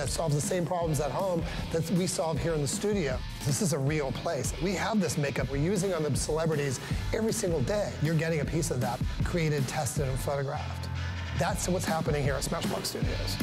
It solves the same problems at home that we solve here in the studio. This is a real place. We have this makeup we're using on the celebrities every single day. You're getting a piece of that, created, tested, and photographed. That's what's happening here at Smashbox Studios.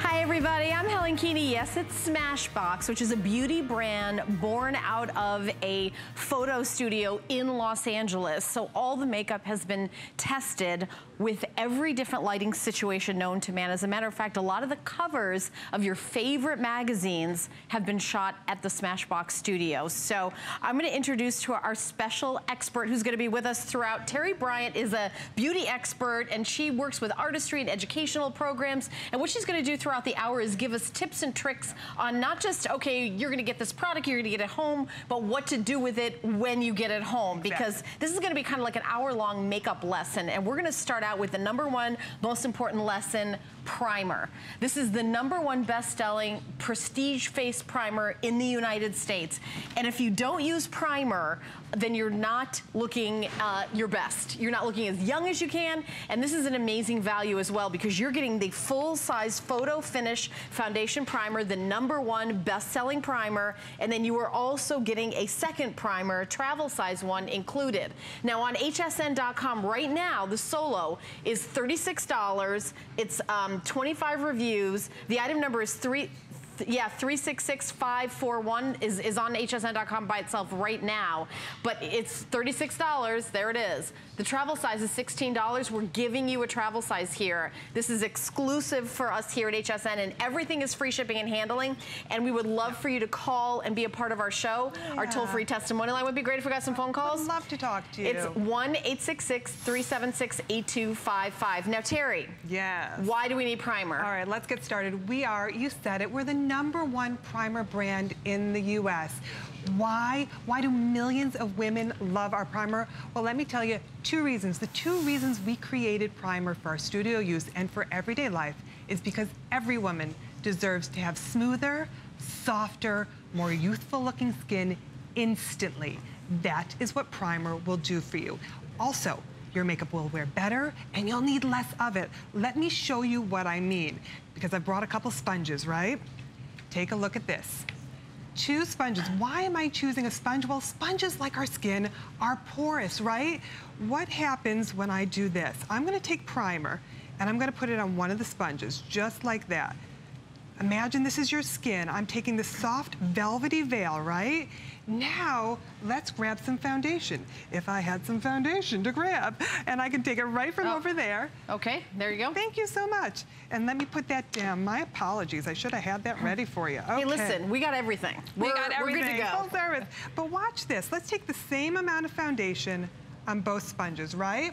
Hi, everybody. I'm Helen Keaney. Yes, it's Smashbox, which is a beauty brand born out of a photo studio in Los Angeles. So all the makeup has been tested with every different lighting situation known to man. As a matter of fact, a lot of the covers of your favorite magazines have been shot at the Smashbox studio. So I'm gonna introduce to our special expert who's gonna be with us throughout. Terri Bryant is a beauty expert and she works with artistry and educational programs. And what she's gonna do throughout the hour is give us tips and tricks on not just, okay, you're gonna get this product, you're gonna get it home, but what to do with it when you get it home. Exactly. Because this is gonna be kind of like an hour long makeup lesson. And we're gonna start out with the number one most important lesson, primer. This is the number one best-selling prestige face primer in the United States. And if you don't use primer, then you're not looking uh, your best. You're not looking as young as you can. And this is an amazing value as well because you're getting the full-size photo finish foundation primer, the number one best-selling primer. And then you are also getting a second primer, a travel size one included. Now on hsn.com right now, the Solo is $36. It's um, Um, 25 reviews. The item number is three, yeah, 366541 is, is on hsn.com by itself right now, but it's $36, there it is. The travel size is $16. We're giving you a travel size here. This is exclusive for us here at HSN and everything is free shipping and handling. And we would love for you to call and be a part of our show. Yeah. Our toll-free testimonial line would be great if we got some phone calls. I'd love to talk to you. It's 1-866-376-8255. Now, Terri. Yes. Why do we need primer? All right, let's get started. We are, you said it, we're the number one primer brand in the U.S. Why? Why do millions of women love our primer? Well, let me tell you two reasons. The two reasons we created primer for our studio use and for everyday life is because every woman deserves to have smoother, softer, more youthful looking skin instantly. That is what primer will do for you. Also, your makeup will wear better and you'll need less of it. Let me show you what I mean because I brought a couple sponges, right? Take a look at this two sponges. Why am I choosing a sponge? Well, sponges, like our skin, are porous, right? What happens when I do this? I'm gonna take primer, and I'm gonna put it on one of the sponges, just like that. Imagine this is your skin. I'm taking the soft, velvety veil, right? Now, let's grab some foundation. If I had some foundation to grab, and I can take it right from oh. over there. Okay, there you go. Thank you so much. And let me put that down. My apologies. I should have had that ready for you. Okay. Hey, listen, we got everything. We we're, got everything. We're good to go. Full service. But watch this. Let's take the same amount of foundation on both sponges, right?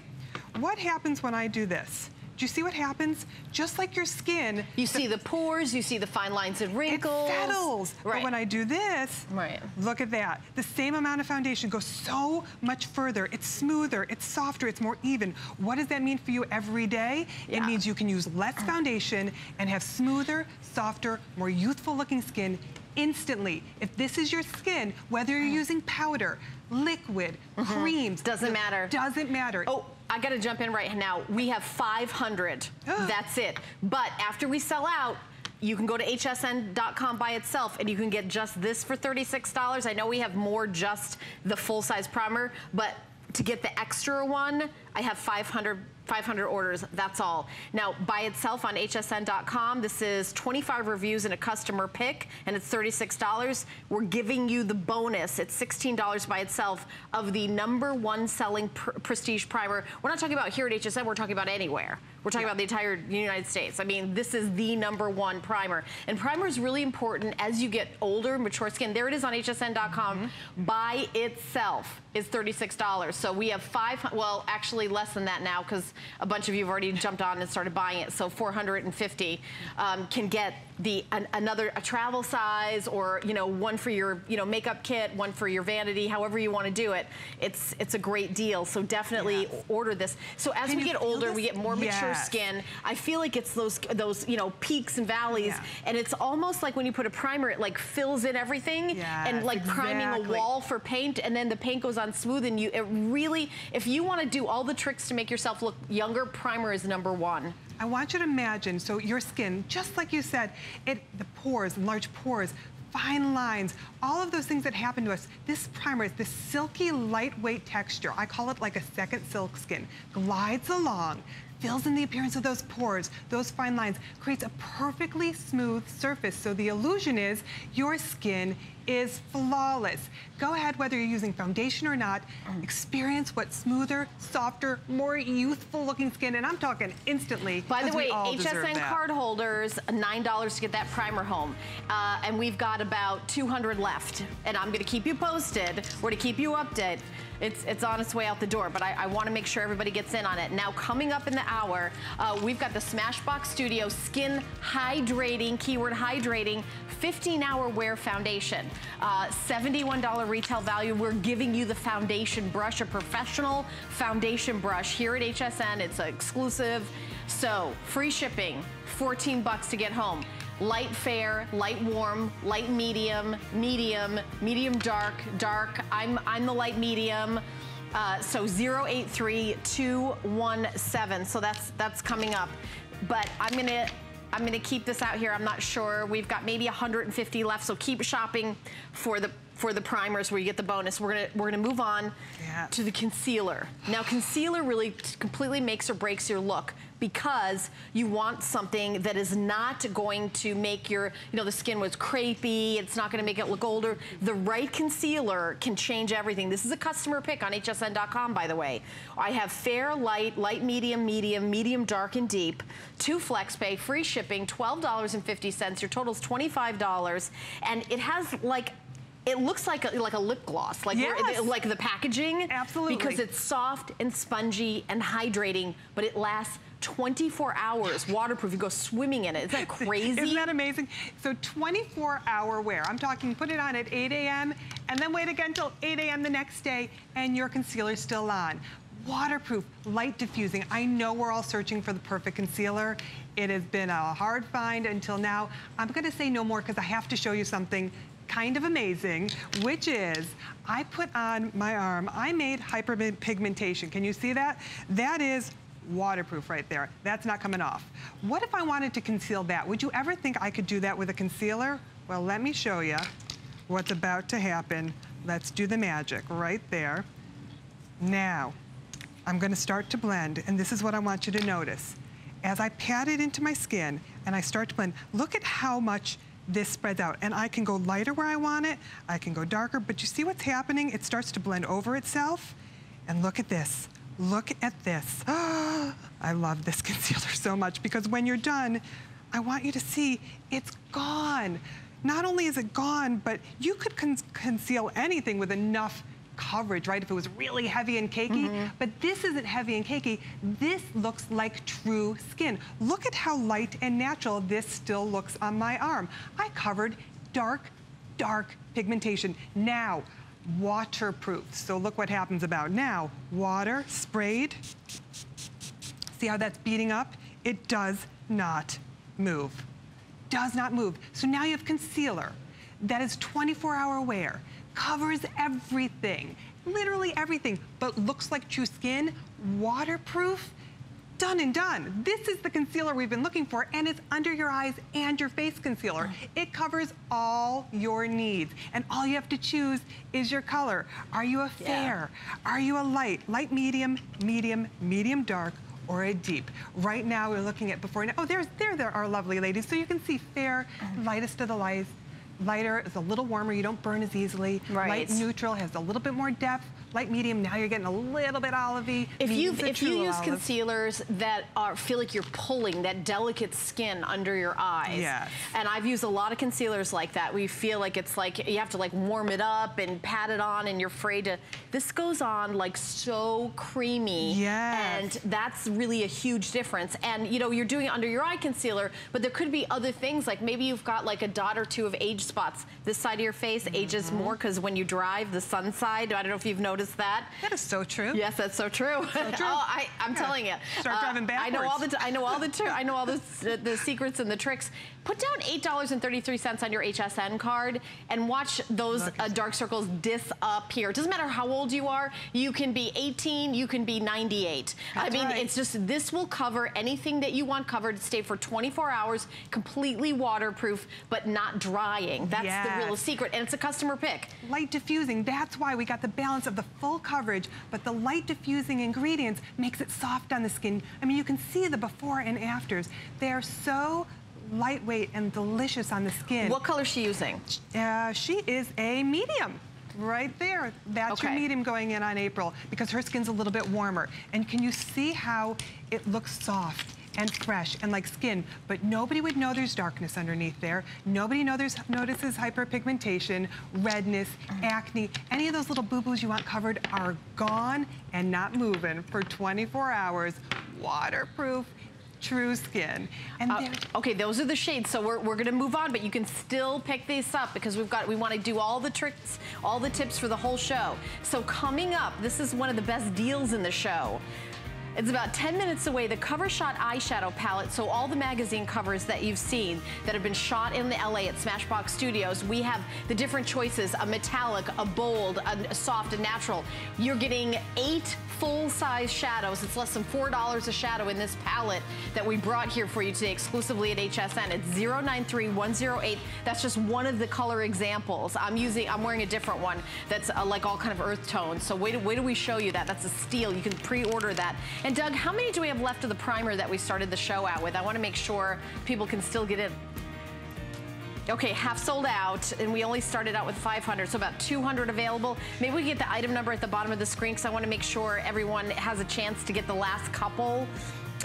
What happens when I do this? Do you see what happens? Just like your skin. You the, see the pores, you see the fine lines and wrinkles. It settles. Right. But when I do this, right. look at that. The same amount of foundation goes so much further. It's smoother, it's softer, it's more even. What does that mean for you every day? Yeah. It means you can use less foundation and have smoother, softer, more youthful looking skin instantly. If this is your skin, whether you're using powder, liquid, mm -hmm. creams. Doesn't matter. Doesn't matter. Oh, I gotta jump in right now. We have 500. That's it. But after we sell out, you can go to hsn.com by itself and you can get just this for $36. I know we have more just the full size primer, but to get the extra one, I have 500 500 orders, that's all. Now, by itself on hsn.com, this is 25 reviews and a customer pick, and it's $36. We're giving you the bonus. It's $16 by itself of the number one selling pr prestige primer. We're not talking about here at HSN, we're talking about anywhere. We're talking yeah. about the entire United States. I mean, this is the number one primer. And primer is really important as you get older, mature skin. There it is on hsn.com. Mm -hmm. By itself is $36. So we have five, well, actually less than that now because a bunch of you have already jumped on and started buying it. So 450 um, can get the an, another a travel size or you know one for your you know makeup kit, one for your vanity, however you want to do it. It's it's a great deal. So definitely yes. order this. So as Can we get older, this? we get more yes. mature skin. I feel like it's those those you know peaks and valleys, yeah. and it's almost like when you put a primer, it like fills in everything yes, and like exactly. priming a wall for paint, and then the paint goes on smooth, and you it really if you want to do all the tricks to make yourself look younger, primer is number one. I want you to imagine, so your skin, just like you said, it the pores, large pores, fine lines, all of those things that happen to us. This primer is this silky, lightweight texture. I call it like a second silk skin. Glides along, fills in the appearance of those pores, those fine lines, creates a perfectly smooth surface. So the illusion is your skin is flawless. Go ahead, whether you're using foundation or not, experience what smoother, softer, more youthful looking skin, and I'm talking instantly. By the way, HSN card holders, $9 to get that primer home. Uh, and we've got about 200 left. And I'm gonna keep you posted. We're to keep you updated it's, it's on its way out the door, but I, I want to make sure everybody gets in on it. Now, coming up in the hour, uh, we've got the Smashbox Studio Skin Hydrating, keyword hydrating, 15-hour wear foundation. Uh, $71 retail value. We're giving you the foundation brush, a professional foundation brush here at HSN. It's exclusive. So, free shipping, 14 bucks to get home light fair, light warm, light medium, medium, medium dark, dark. I'm, I'm the light medium. Uh, so 083217. So that's that's coming up. But I'm gonna I'm gonna keep this out here. I'm not sure. We've got maybe 150 left, so keep shopping for the for the primers where you get the bonus. We're gonna we're gonna move on yeah. to the concealer. Now concealer really completely makes or breaks your look because you want something that is not going to make your, you know, the skin was crepey, it's not gonna make it look older. The right concealer can change everything. This is a customer pick on hsn.com, by the way. I have fair, light, light, medium, medium, medium, dark, and deep. Two flex pay, free shipping, $12.50. Your total's $25. And it has like it looks like a, like a lip gloss, like yes. like the packaging. Absolutely. Because it's soft and spongy and hydrating, but it lasts 24 hours waterproof. You go swimming in it. Isn't that crazy? Isn't that amazing? So 24 hour wear. I'm talking put it on at 8 a.m. and then wait again until 8 a.m. the next day and your concealer's still on. Waterproof, light diffusing. I know we're all searching for the perfect concealer. It has been a hard find until now. I'm gonna say no more because I have to show you something kind of amazing, which is I put on my arm, I made hyperpigmentation. Can you see that? That is waterproof right there. That's not coming off. What if I wanted to conceal that? Would you ever think I could do that with a concealer? Well, let me show you what's about to happen. Let's do the magic right there. Now, I'm gonna start to blend, and this is what I want you to notice. As I pat it into my skin and I start to blend, look at how much this spreads out. And I can go lighter where I want it, I can go darker, but you see what's happening? It starts to blend over itself. And look at this. Look at this. I love this concealer so much because when you're done, I want you to see it's gone. Not only is it gone, but you could con conceal anything with enough coverage, right? If it was really heavy and cakey. Mm -hmm. But this isn't heavy and cakey. This looks like true skin. Look at how light and natural this still looks on my arm. I covered dark, dark pigmentation. Now, waterproof. So look what happens about now. Water sprayed. See how that's beating up? It does not move. Does not move. So now you have concealer that is 24 hour wear, covers everything, literally everything, but looks like true skin, waterproof, done and done. This is the concealer we've been looking for and it's under your eyes and your face concealer. It covers all your needs and all you have to choose is your color. Are you a fair? Yeah. Are you a light? Light medium, medium, medium dark, or a deep. Right now we're looking at before and oh there's there there are lovely ladies. So you can see fair, mm. lightest of the lights, lighter is a little warmer, you don't burn as easily. Right. Light neutral has a little bit more depth, light medium, now you're getting a little bit olivey. If you if you use olive. concealers that are feel like you're pulling that delicate skin under your eyes, Yes. and I've used a lot of concealers like that, where you feel like it's like you have to like warm it up and pat it on, and you're afraid to. This goes on like so creamy, Yes. and that's really a huge difference. And you know you're doing it under your eye concealer, but there could be other things like maybe you've got like a dot or two of age spots. This side of your face ages Mm-hmm. more because when you drive, the sun side. I don't know if you've noticed that. That is so true. Yes, that's so true. true. oh, I, I'm Yeah. telling you. Start driving backwards. I know all the. I know all the I know all the the secrets and the tricks. Put down eight dollars and thirty three cents on your HSN card and watch those uh, dark circles disappear. It doesn't matter how old you are. You can be 18. You can be 98. I mean, right. it's just this will cover anything that you want covered. Stay for 24 hours, completely waterproof, but not drying. That's the real secret, and it's a customer pick. Light diffusing, that's why we got the balance of the full coverage, but the light diffusing ingredients makes it soft on the skin. I mean, you can see the before and afters. They are so lightweight and delicious on the skin. What color is she using? Uh, she is a medium. Right there. That's your medium going in on April because her skin's a little bit warmer. And can you see how it looks soft and fresh and like skin? But nobody would know there's darkness underneath there. Nobody know there's, notices hyperpigmentation, redness, acne. Any of those little boo-boos you want covered are gone and not moving for 24 hours. Waterproof, true skin. And Uh, okay, those are the shades. So we're, we're gonna move on, but you can still pick these up because we've got, we wanna do all the tricks, all the tips for the whole show. So coming up, this is one of the best deals in the show. It's about 10 minutes away, the Cover Shot eyeshadow palette. So all the magazine covers that you've seen that have been shot in the LA at Smashbox Studios, we have the different choices, a metallic, a bold, a, a soft, a natural. You're getting eight full-size shadows. It's less than $4 a shadow in this palette that we brought here for you today exclusively at HSN. It's 093108. That's just one of the color examples. I'm using, I'm wearing a different one that's uh, like all kind of earth tones. So wait, wait till we show you that. That's a steal. You can pre-order that. And Doug, how many do we have left of the primer that we started the show out with? I want to make sure people can still get in. Okay, half sold out, and we only started out with 500, so about 200 available. Maybe we get the item number at the bottom of the screen because I want to make sure everyone has a chance to get the last couple.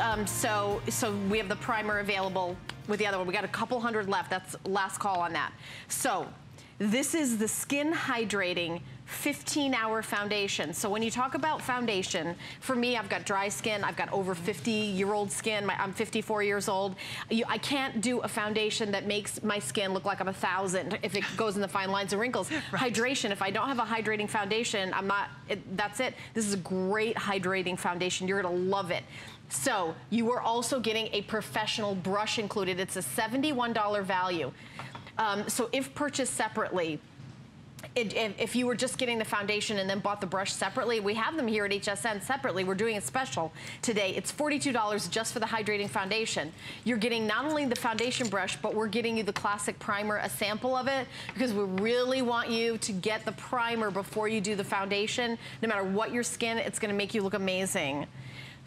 Um, so, so we have the primer available with the other one. We got a couple hundred left. That's last call on that. So, this is the skin hydrating 15 hour foundation. So when you talk about foundation, for me, I've got dry skin. I've got over 50 year old skin. My, I'm 54 years old. You, I can't do a foundation that makes my skin look like I'm a thousand if it goes in the fine lines and wrinkles. Hydration, if I don't have a hydrating foundation, I'm not, it, that's it. This is a great hydrating foundation. You're gonna love it. So you are also getting a professional brush included. It's a $71 value. Um, so if purchased separately, it, if, you were just getting the foundation and then bought the brush separately, we have them here at HSN separately. We're doing a special today. It's $42 just for the hydrating foundation. You're getting not only the foundation brush, but we're getting you the classic primer, a sample of it, because we really want you to get the primer before you do the foundation. No matter what your skin, it's gonna make you look amazing.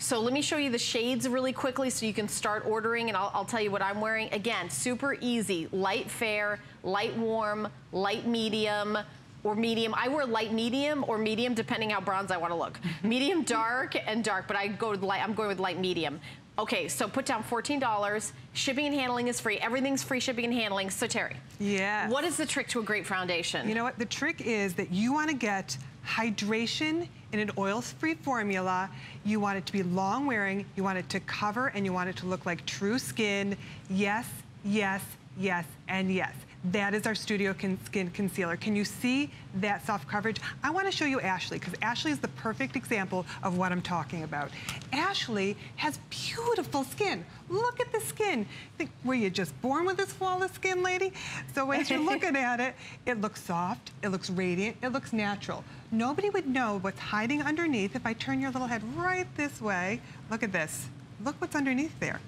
So let me show you the shades really quickly so you can start ordering and I'll, I'll, tell you what I'm wearing. Again, super easy, light fair, light warm, light medium, or medium. I wear light medium or medium depending how bronze I want to look. medium dark and dark, but I go with light, I'm going with light medium. Okay, so put down $14. Shipping and handling is free. Everything's free shipping and handling. So Terri, Yes. what is the trick to a great foundation? You know what? The trick is that you want to get hydration in an oil-free formula. You want it to be long wearing. You want it to cover and you want it to look like true skin. Yes, yes, yes, and yes. That is our Studio Con Skin Concealer. Can you see that soft coverage? I want to show you Ashley because Ashley is the perfect example of what I'm talking about. Ashley has beautiful skin. Look at the skin. Think, were you just born with this flawless skin, lady? So as you're looking at it, it looks soft, it looks radiant, it looks natural. Nobody would know what's hiding underneath if I turn your little head right this way. Look at this. Look what's underneath there.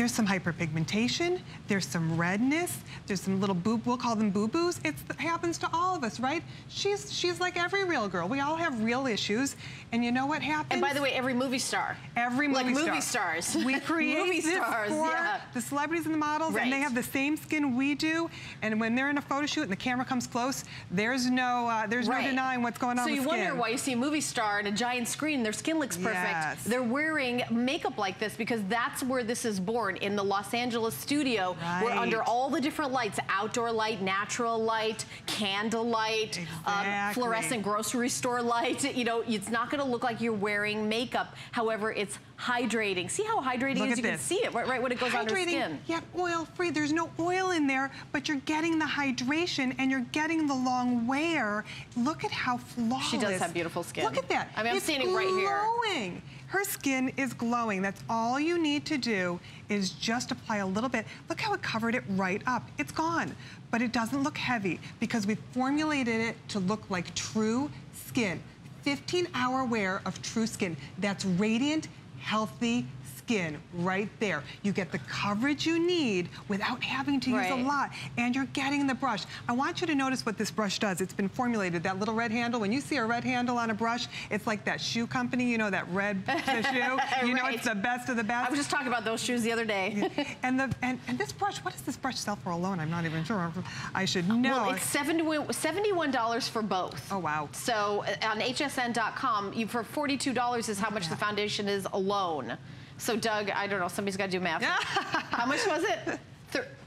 There's some hyperpigmentation, there's some redness, there's some little boob, we'll call them boo-boos. It happens to all of us, right? She's she's like every real girl. We all have real issues. And you know what happens? And by the way, every movie star. Every movie like star. movie stars. We create movie stars, for yeah. the celebrities and the models, right. and they have the same skin we do. And when they're in a photo shoot and the camera comes close, there's no uh, there's right. no denying what's going on. So you wonder skin. why you see a movie star in a giant screen, their skin looks perfect. Yes. They're wearing makeup like this because that's where this is born in the Los Angeles studio. Right. We're under all the different lights: outdoor light, natural light, candle light, um, fluorescent grocery store light. You know, it's not going to look like you're wearing makeup. However, it's hydrating. See how hydrating Look is? You can this. see it right, right when it goes on her Hydrating, skin. yet oil-free. There's no oil in there, but you're getting the hydration and you're getting the long wear. Look at how flawless. She does have beautiful skin. Look at that. I mean, I'm it's standing right here. glowing. Her skin is glowing. That's all you need to do is just apply a little bit. Look how it covered it right up. It's gone, but it doesn't look heavy because we formulated it to look like true skin. 15 hour wear of true skin. That's radiant, healthy skin right there. You get the coverage you need without having to use a lot, and you're getting the brush. I want you to notice what this brush does. It's been formulated, that little red handle. When you see a red handle on a brush, it's like that shoe company, you know, that red shoe. You know it's the best of the best. I was just talking about those shoes the other day. and the and, and this brush, what does this brush sell for alone? I'm not even sure. I should know. Well, it's 71 $71 for both. Oh, wow. So uh, on hsn.com, you, for $42 is how much the foundation is alone. So Doug, I don't know, somebody's got to do math. how much was it?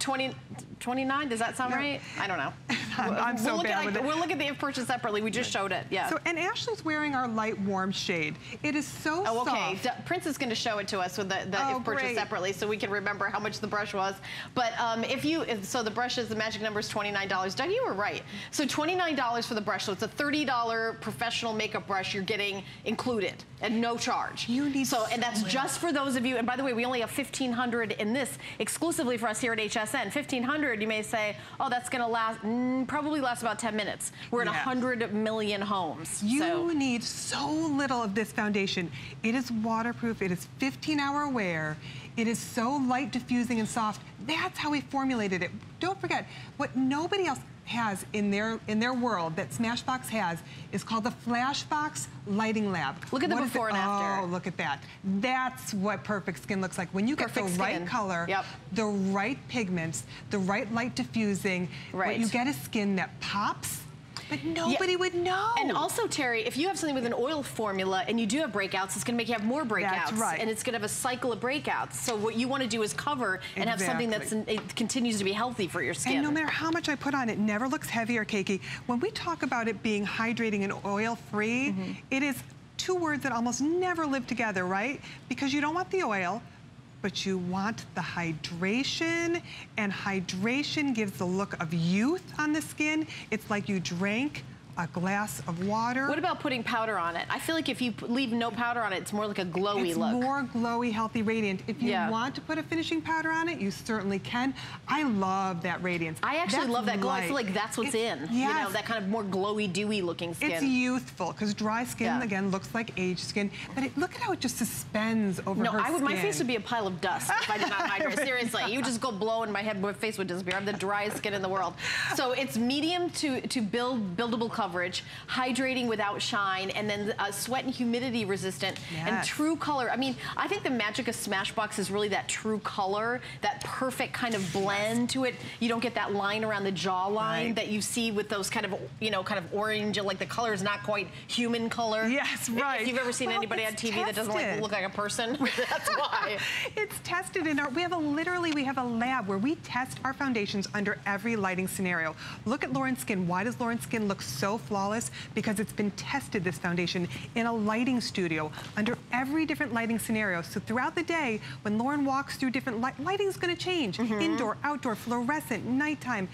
20, 29, does that sound no. right? I don't know. I'm, I'm we'll so bad at, with it. We'll look at the if purchase separately. We just showed it, yeah. So, and Ashley's wearing our light warm shade. It is so oh, okay. Prince is going to show it to us with the, the oh, if purchase great. separately so we can remember how much the brush was. But um, if you, if, so the brush is, the magic number is $29. Doug, you were right. So $29 for the brush. So it's a $30 professional makeup brush you're getting included at no charge. You need so, so and that's just for those of you, and by the way, we only have 1,500 in this exclusively for us here at HS 1500, you may say, oh, that's gonna last, mm, probably last about 10 minutes. We're in yeah. 100 million homes. You so. need so little of this foundation. It is waterproof, it is 15 hour wear, it is so light diffusing and soft. That's how we formulated it. Don't forget, what nobody else has in their in their world that Smashbox has is called the Flashbox Lighting Lab. Look at the What before and after. Oh, look at that. That's what perfect skin looks like. When you get Perfect the right color, Yep. the right pigments, the right light diffusing, Right. what you get is skin that pops, but nobody would know. And also, Terri, if you have something with an oil formula and you do have breakouts, it's going to make you have more breakouts. That's right. And it's going to have a cycle of breakouts. So what you want to do is cover and have something that it continues to be healthy for your skin. And no matter how much I put on, it never looks heavy or cakey. When we talk about it being hydrating and oil-free, Mm-hmm. it is two words that almost never live together, right? Because you don't want the oil, but you want the hydration, and hydration gives the look of youth on the skin. It's like you drank a glass of water. what about putting powder on it? I feel like if you leave no powder on it, it's more like a glowy It's look. more glowy, healthy, radiant. If you Yeah. want to put a finishing powder on it, you certainly can. I love that radiance. I actually That's love that glow. I feel like that's what's It's- in. You know, that kind of more glowy, dewy looking skin. It's youthful because dry skin Yeah. again looks like aged skin, but it, look at how it just suspends over No, her I would. My face would be a pile of dust if I did not hydrate. Seriously, you just go blow and my head, my face would disappear. I'm the driest skin in the world. So it's medium to to build buildable coverage, hydrating without shine, and then uh, sweat and humidity resistant, and true color. I mean, I think the magic of Smashbox is really that true color, that perfect kind of blend to it. You don't get that line around the jawline Right. that you see with those kind of you know kind of orange, like the color is not quite human color. Yes, right. If you've ever seen Well, anybody on TV that doesn't like look like a person, that's why. it's tested in our, we have a, literally, we have a lab where we test our foundations under every lighting scenario. Look at Lauren's skin. Why does Lauren's skin look so flawless? Because it's been tested, this foundation, in a lighting studio under every different lighting scenario. So throughout the day, when Lauren walks through different light, lighting's gonna change. Mm-hmm. Indoor, outdoor, fluorescent, nighttime.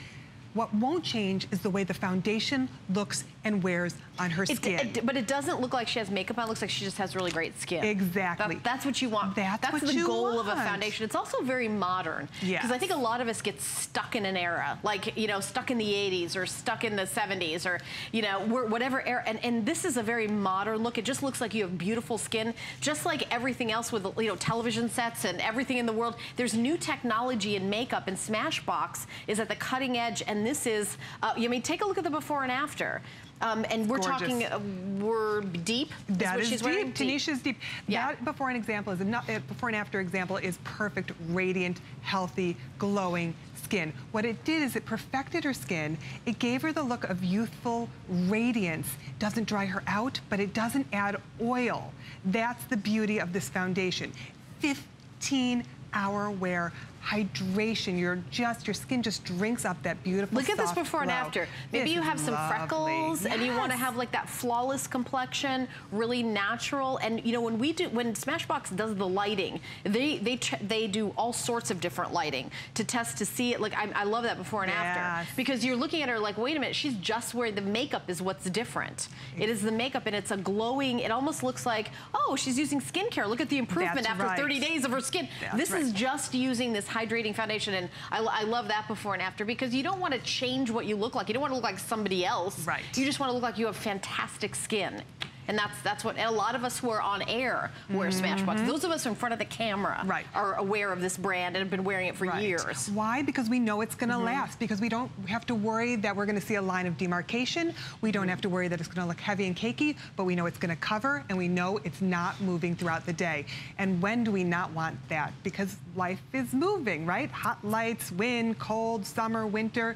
What won't change is the way the foundation looks and wears on her skin. It, but it doesn't look like she has makeup on. It looks like she just has really great skin. Exactly. That, that's what you want. That's, that's the goal want. of a foundation. It's also very modern. Yes. Because I think a lot of us get stuck in an era, like, you know, stuck in the 80s or stuck in the 70s or, you know, whatever era. And, and this is a very modern look. It just looks like you have beautiful skin, just like everything else with, you know, television sets and everything in the world. There's new technology in makeup and Smashbox is at the cutting edge. And this is, uh, you mean, take a look at the before and after. Um, and we're Gorgeous. talking, uh, we're deep. That is she's deep. wearing. Tanisha's deep. Yeah. That before an example is not, uh, before and after example is perfect, radiant, healthy, glowing skin. What it did is it perfected her skin. It gave her the look of youthful radiance. Doesn't dry her out, but it doesn't add oil. That's the beauty of this foundation. 15 hour wear hydration. You're just, your skin just drinks up that beautiful Look at this before and after. Maybe you have some lovely. freckles and you want to have like that flawless complexion, really natural. And you know, when we do, when Smashbox does the lighting, they they they do all sorts of different lighting to test to see it. Like I, I love that before and Yes. after because you're looking at her like, wait a minute, she's just where the makeup is what's different. It is the makeup and it's a glowing. It almost looks like, oh, she's using skincare. Look at the improvement That's after right. 30 days of her skin. That's this is just using this hydrating foundation and I, I love that before and after because you don't want to change what you look like. You don't want to look like somebody else. Right. You just want to look like you have fantastic skin. And that's that's what a lot of us who are on air wear Smashbox. Those of us in front of the camera Mm-hmm. Right. are aware of this brand and have been wearing it for Right. years. Why? Because we know it's Mm-hmm. going to last. Because we don't have to worry that we're going to see a line of demarcation. We don't have to worry that it's going to look heavy and cakey, but we know it's going to cover and we know it's not moving throughout the day. And when do we not want that? Because life is moving, right? Hot lights, wind, cold, summer, winter.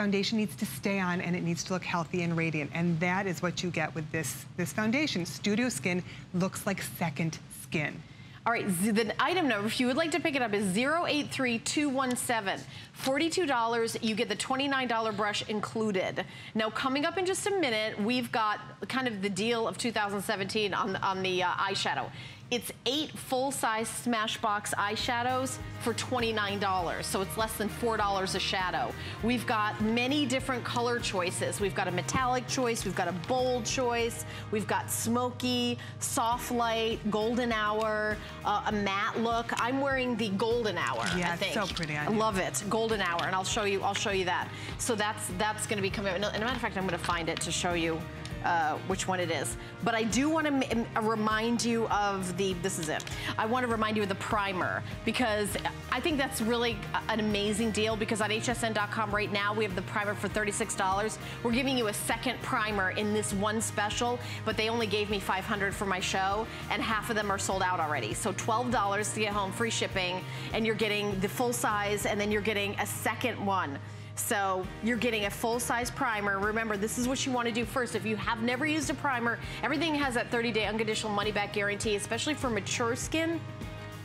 Foundation needs to stay on and it needs to look healthy and radiant. And that is what you get with this, this foundation. Studio Skin looks like second skin. All right, the item number, if you would like to pick it up, is 083217. $42, you get the $29 brush included. Now, coming up in just a minute, we've got kind of the deal of 2017 on, the- on the uh, eyeshadow. It's eight full-size Smashbox eyeshadows for $29, so it's less than $4 a shadow. We've got many different color choices. We've got a metallic choice, we've got a bold choice, we've got smoky, soft light, golden hour, uh, a matte look. I'm wearing the golden hour, Yeah, I it's think. so pretty on I love it, golden hour, and I'll show you, I'll show you that. So that's, that's gonna be coming. And a matter of fact, I'm gonna find it to show you uh, which one it is. But I do want to remind you of the, this is it. I want to remind you of the primer because I think that's really an amazing deal because on hsn.com right now we have the primer for $36. We're giving you a second primer in this one special, but they only gave me 500 for my show and half of them are sold out already. So $12 to get home, free shipping, and you're getting the full size and then you're getting a second one. So you're getting a full-size primer. Remember, this is what you want to do first. If you have never used a primer, everything has that 30-day unconditional money-back guarantee, especially for mature skin.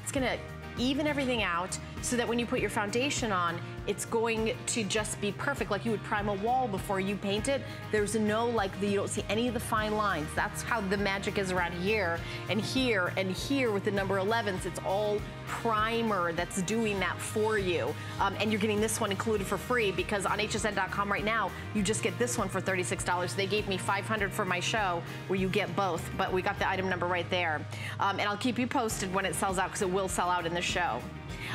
It's going to even everything out so that when you put your foundation on, it's going to just be perfect, like you would prime a wall before you paint it. There's no, like, the, you don't see any of the fine lines. That's how the magic is around here and here and here with the number 11s. It's all primer that's doing that for you. Um, and you're getting this one included for free because on hsn.com right now, you just get this one for $36. They gave me 500 for my show where you get both, but we got the item number right there. Um, and I'll keep you posted when it sells out because it will sell out in the show.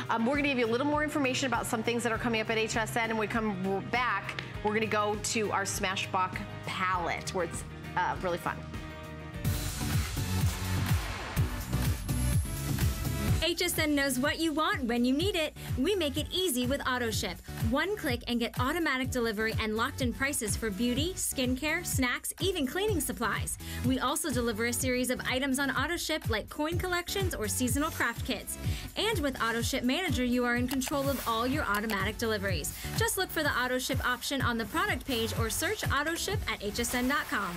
Um, we're going to give you a little more information about some things that are coming up at HSN. And when we come back, we're going to go to our Smashbox palette where it's uh, really fun. HSN knows what you want when you need it. We make it easy with AutoShip. One click and get automatic delivery and locked in prices for beauty, skincare, snacks, even cleaning supplies. We also deliver a series of items on AutoShip like coin collections or seasonal craft kits. And with AutoShip Manager, you are in control of all your automatic deliveries. Just look for the AutoShip option on the product page or search AutoShip at hsn.com.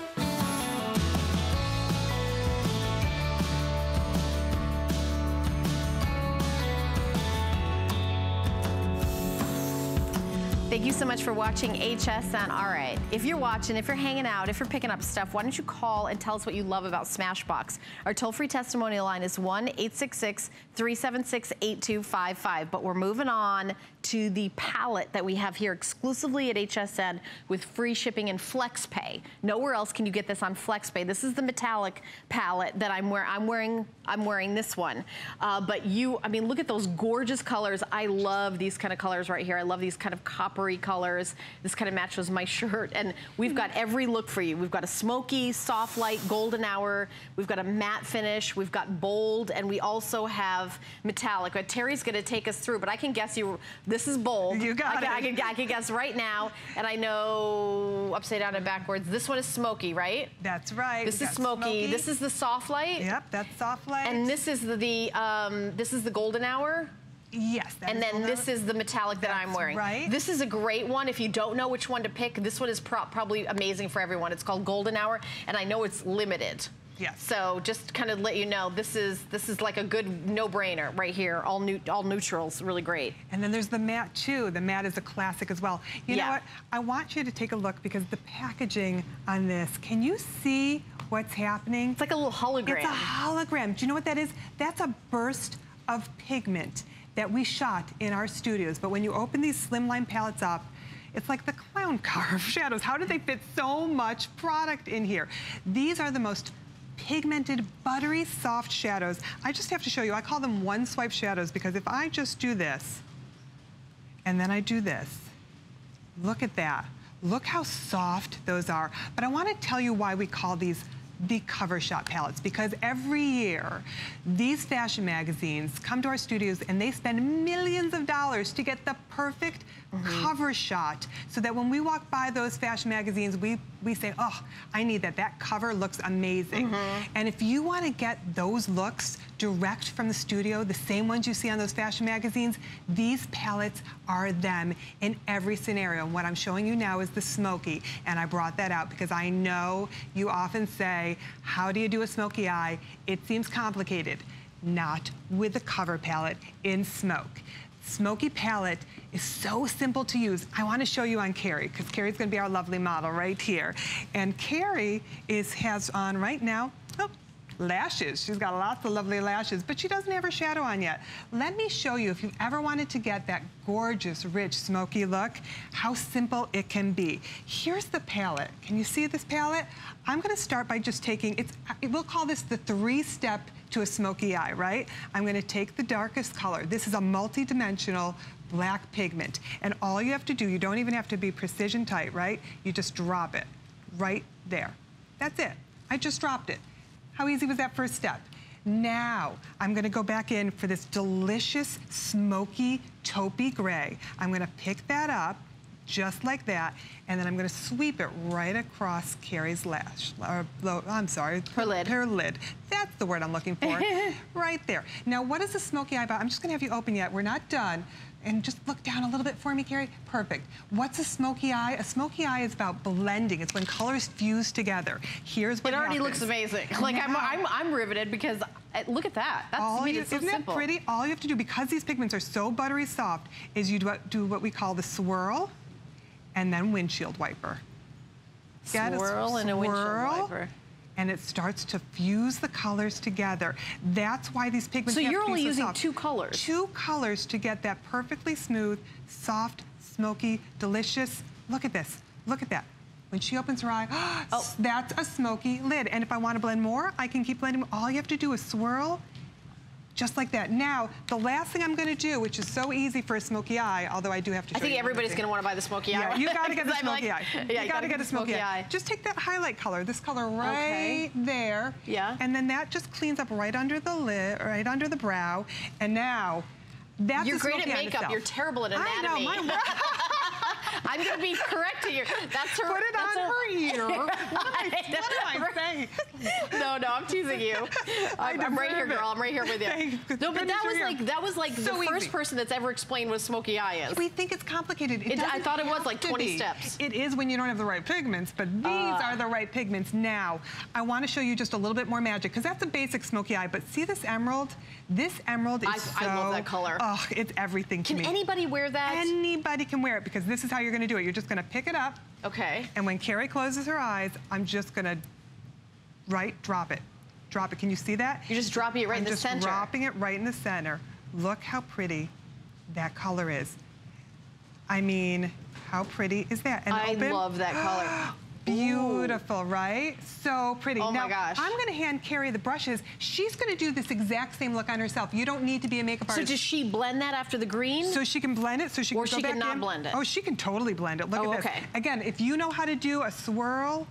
Thank you so much for watching HSN. All right, if you're watching, if you're hanging out, if you're picking up stuff, why don't you call and tell us what you love about Smashbox. Our toll-free testimonial line is 1-866-376-8255. But we're moving on to the palette that we have here exclusively at HSN with free shipping and FlexPay. Nowhere else can you get this on FlexPay. This is the metallic palette that I'm wearing. I'm wearing, I'm wearing this one. Uh, but you, I mean, look at those gorgeous colors. I love these kind of colors right here. I love these kind of coppery colors. This kind of matches my shirt. And we've got every look for you. We've got a smoky, soft light, golden hour. We've got a matte finish. We've got bold. And we also have metallic. But Terri's going to take us through. But I can guess you this is bold. You got I can, it. I can, I guess right now. And I know upside down and backwards. This one is smoky, right? That's right. This is got smoky. This is the soft light. Yep, that's soft light. And this is the, the um, this is the golden hour. Yes. that And then this is the metallic that I'm wearing. right. This is a great one. If you don't know which one to pick, this one is pro probably amazing for everyone. It's called Golden Hour, and I know it's limited. Yes. So just kind of let you know, this is this is like a good no-brainer right here. All new, all neutrals, really great. And then there's the matte too. The matte is a classic as well. You Yeah. know what? I want you to take a look because the packaging on this, can you see what's happening? It's like a little hologram. It's a hologram. Do you know what that is? That's a burst of pigment that we shot in our studios. But when you open these slimline palettes up, it's like the clown car of shadows. How did they fit so much product in here? These are the most pigmented, buttery, soft shadows. I just have to show you, I call them one swipe shadows because if I just do this, and then I do this, Look at that. Look how soft those are. But I want to tell you why we call these the cover shot palettes because every year these fashion magazines come to our studios and they spend millions of dollars to get the perfect Mm-hmm. cover shot so that when we walk by those fashion magazines we we say oh I need that. That cover looks amazing. Mm-hmm. And if you want to get those looks direct from the studio the same ones you see on those fashion magazines these palettes are them in every scenario. And what I'm showing you now is the smoky and I brought that out because I know you often say how do you do a smoky eye? It seems complicated. Not with the cover palette in smoke Smoky palette is so simple to use. I want to show you on Carrie because Carrie's going to be our lovely model right here. And Carrie is has on right now, oh, lashes. She's got lots of lovely lashes, but she doesn't have her shadow on yet. Let me show you if you've ever wanted to get that gorgeous, rich, smoky look, how simple it can be. Here's the palette. Can you see this palette? I'm going to start by just taking, it's, we'll call this the three-step to a smoky eye, right? I'm gonna take the darkest color. This is a multi-dimensional black pigment. And all you have to do, you don't even have to be precision tight, right? You just drop it right there. That's it. I just dropped it. How easy was that first step? Now, I'm gonna go back in for this delicious, smoky, taupey gray. I'm gonna pick that up, just like that, and then I'm gonna sweep it right across Carrie's lash, or, lo- I'm sorry. Her lid. Her lid. That's the word I'm looking for. right there. Now, what is a smoky eye about? I'm just gonna have you open yet. We're not done. And just look down a little bit for me, Carrie. Perfect. What's a smoky eye? A smoky eye is about blending. It's when colors fuse together. Here's what It already happens. looks amazing. Like I'm, I'm, I'm riveted because uh, look at that. That's all made you, it so isn't simple. that pretty? All you have to do, because these pigments are so buttery soft, is you do, do what we call the swirl and then windshield wiper. Get Swirl and a windshield wiper. And it starts to fuse the colors together. That's why these pigments So you're only using soft. two colors. Two colors to get that perfectly smooth, soft, smoky, delicious. Look at this. Look at that. When she opens her eye, Oh. that's a smoky lid. And if I want to blend more, I can keep blending. All you have to do is swirl just like that. Now, the last thing I'm gonna do, which is so easy for a smoky eye, although I do have to I think everybody's gonna wanna buy the smoky eye. Yeah, you gotta get the smoky like, eye. Yeah, you, you gotta, get the smoky, eye. eye. Just take that highlight color, this color right Okay. there. Yeah. And then that just cleans up right under the lid, right under the brow. And now, that's You're great at smoky makeup. You're terrible at I anatomy. know, my I'm gonna be correcting you. That's her. Put it on her ear. What am I, I what am I no, no, I'm teasing you. I'm, I'm right here, it. girl. I'm right here with you. Thank no, but that was here. like that was like So the first easy. person that's ever explained what smoky eye is. We think it's complicated. It- I thought it was like 20 be. steps. It is when you don't have the right pigments, but these Ah. are the right pigments. Now, I want to show you just a little bit more magic because that's a basic smoky eye. But see this emerald? This emerald is I- so. I love that color. Oh, it's everything to me. Can me. anybody wear that? Anybody can wear it because this is how you're going to do it. You're just going to pick it up, okay. and when Carrie closes her eyes, I'm just going to right drop it. Drop it. Can you see that? You're just dropping it right I'm in the just center. dropping it right in the center. Look how pretty that color is. I mean, how pretty is that? And I open. love that color. Beautiful, right? So pretty. Oh my now, gosh. I'm gonna hand carry the brushes. She's gonna do this exact same look on herself. You don't need to be a makeup artist. So does she blend that after the green? So she can blend it, so she Or can go she back can not in. blend it? Oh, she can totally blend it. Look Oh, at this. okay. Again, if you know how to do a swirl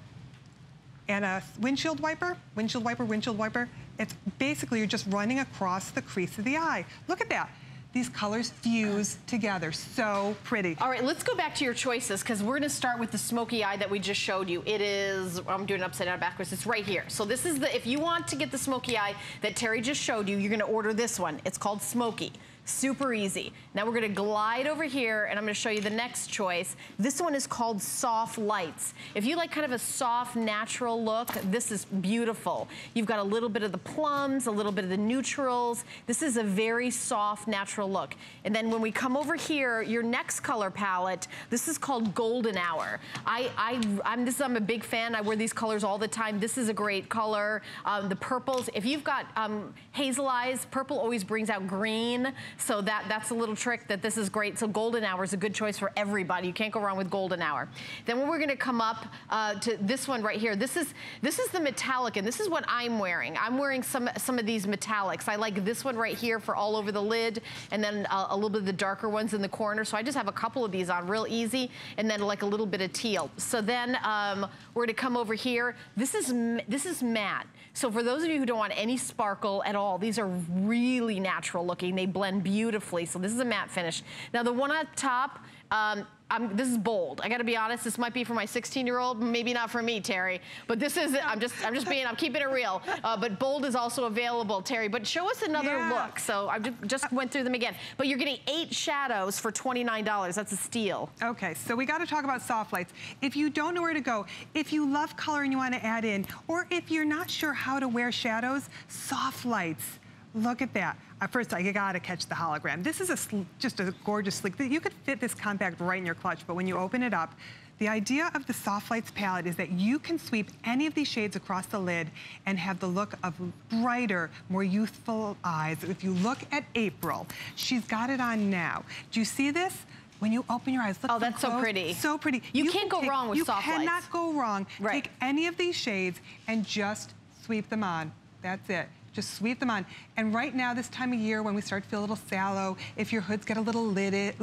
and a windshield wiper, windshield wiper, windshield wiper, it's basically you're just running across the crease of the eye. Look at that. These colors fuse together. So pretty. All right, let's go back to your choices because we're gonna start with the smoky eye that we just showed you. It is, I'm doing upside down backwards, it's right here. So this is the, if you want to get the smoky eye that Terri just showed you, you're gonna order this one. It's called Smoky. Super easy. Now we're gonna glide over here and I'm gonna show you the next choice. This one is called Soft Lights. If you like kind of a soft, natural look, this is beautiful. You've got a little bit of the plums, a little bit of the neutrals. This is a very soft, natural look. And then when we come over here, your next color palette, this is called Golden Hour. I, I, I'm, this, I'm a big fan. I wear these colors all the time. This is a great color. Um, the purples, if you've got um, hazel eyes, purple always brings out green. So that, that's a little trick that this is great. So Golden Hour is a good choice for everybody. You can't go wrong with Golden Hour. Then when we're gonna come up uh, to this one right here, this is, this is the metallic, and this is what I'm wearing. I'm wearing some, some of these metallics. I like this one right here for all over the lid, and then uh, a little bit of the darker ones in the corner. So I just have a couple of these on real easy, and then like a little bit of teal. So then um, we're gonna come over here. This is, this is matte. So for those of you who don't want any sparkle at all, these are really natural looking. They blend beautifully. So this is a matte finish. Now the one on top, um, I'm, this is bold. I got to be honest. This might be for my 16-year-old, maybe not for me, Terri. But this is. I'm just. I'm just being. I'm keeping it real. Uh, but bold is also available, Terri. But show us another Yeah. look. So I just, went through them again. But you're getting eight shadows for $29. That's a steal. Okay, so we got to talk about soft lights. If you don't know where to go, if you love color and you want to add in, or if you're not sure how to wear shadows, soft lights. Look at that. At first, I gotta catch the hologram. This is a just a gorgeous sleek. You could fit this compact right in your clutch, but when you open it up, the idea of the Soft Lights palette is that you can sweep any of these shades across the lid and have the look of brighter, more youthful eyes. If you look at April, she's got it on now. Do you see this? When you open your eyes, look Oh, that's so pretty. So pretty. You can't can go wrong with soft lights. you cannot go wrong. Right. Take any of these shades and just sweep them on. That's it. Just sweep them on. And right now, this time of year, when we start to feel a little sallow, if your hoods get a little lidded,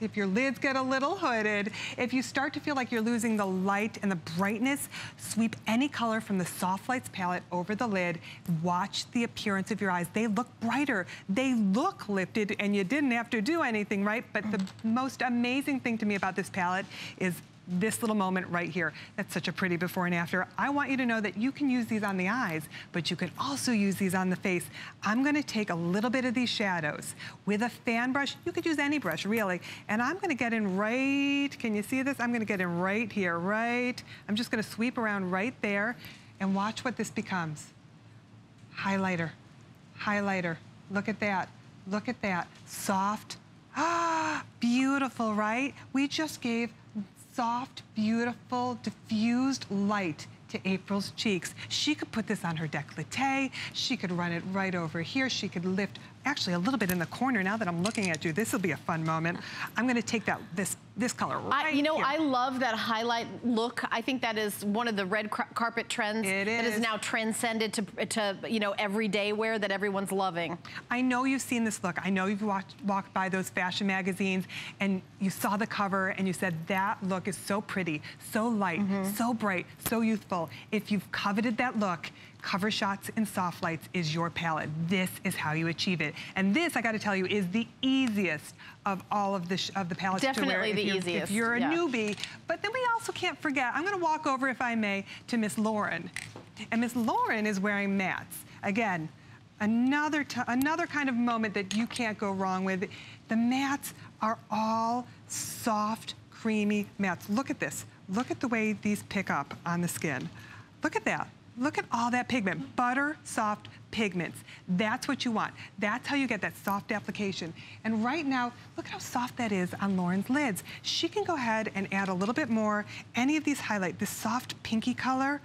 if your lids get a little hooded, if you start to feel like you're losing the light and the brightness, sweep any color from the Soft Lights palette over the lid. Watch the appearance of your eyes. They look brighter. They look lifted, and you didn't have to do anything, right? But the most amazing thing to me about this palette is this little moment right here. That's such a pretty before and after. I want you to know that you can use these on the eyes, but you can also use these on the face. I'm gonna take a little bit of these shadows with a fan brush. You could use any brush, really. And I'm gonna get in right, can you see this? I'm gonna get in right here, right. I'm just gonna sweep around right there and watch what this becomes. Highlighter, highlighter. Look at that, look at that. Soft, ah, beautiful, right? We just gave soft, beautiful, diffused light to April's cheeks. She could put this on her décolleté. She could run it right over here. She could lift actually a little bit in the corner now that I'm looking at you. This will be a fun moment. I'm gonna take that this this color right I, You know, here. I love that highlight look. I think that is one of the red carpet trends. It That is now transcended to, to, you know, everyday wear that everyone's loving. I know you've seen this look. I know you've walked, walked by those fashion magazines and you saw the cover and you said, that look is so pretty, so light, Mm-hmm. so bright, so youthful. If you've coveted that look, Cover Shots and Soft Lights is your palette. This is how you achieve it. And this, I gotta tell you, is the easiest of all of the, of the palettes to wear. Definitely the you're- easiest, If you're a yeah. newbie. But then we also can't forget, I'm gonna walk over, if I may, to Miss Lauren. And Miss Lauren is wearing mats. Again, another, another kind of moment that you can't go wrong with. The mats are all soft, creamy mats. Look at this. Look at the way these pick up on the skin. Look at that. Look at all that pigment. Butter soft pigments. That's what you want. That's how you get that soft application. And right now, look at how soft that is on Lauren's lids. She can go ahead and add a little bit more. Any of these highlight, this soft pinky color,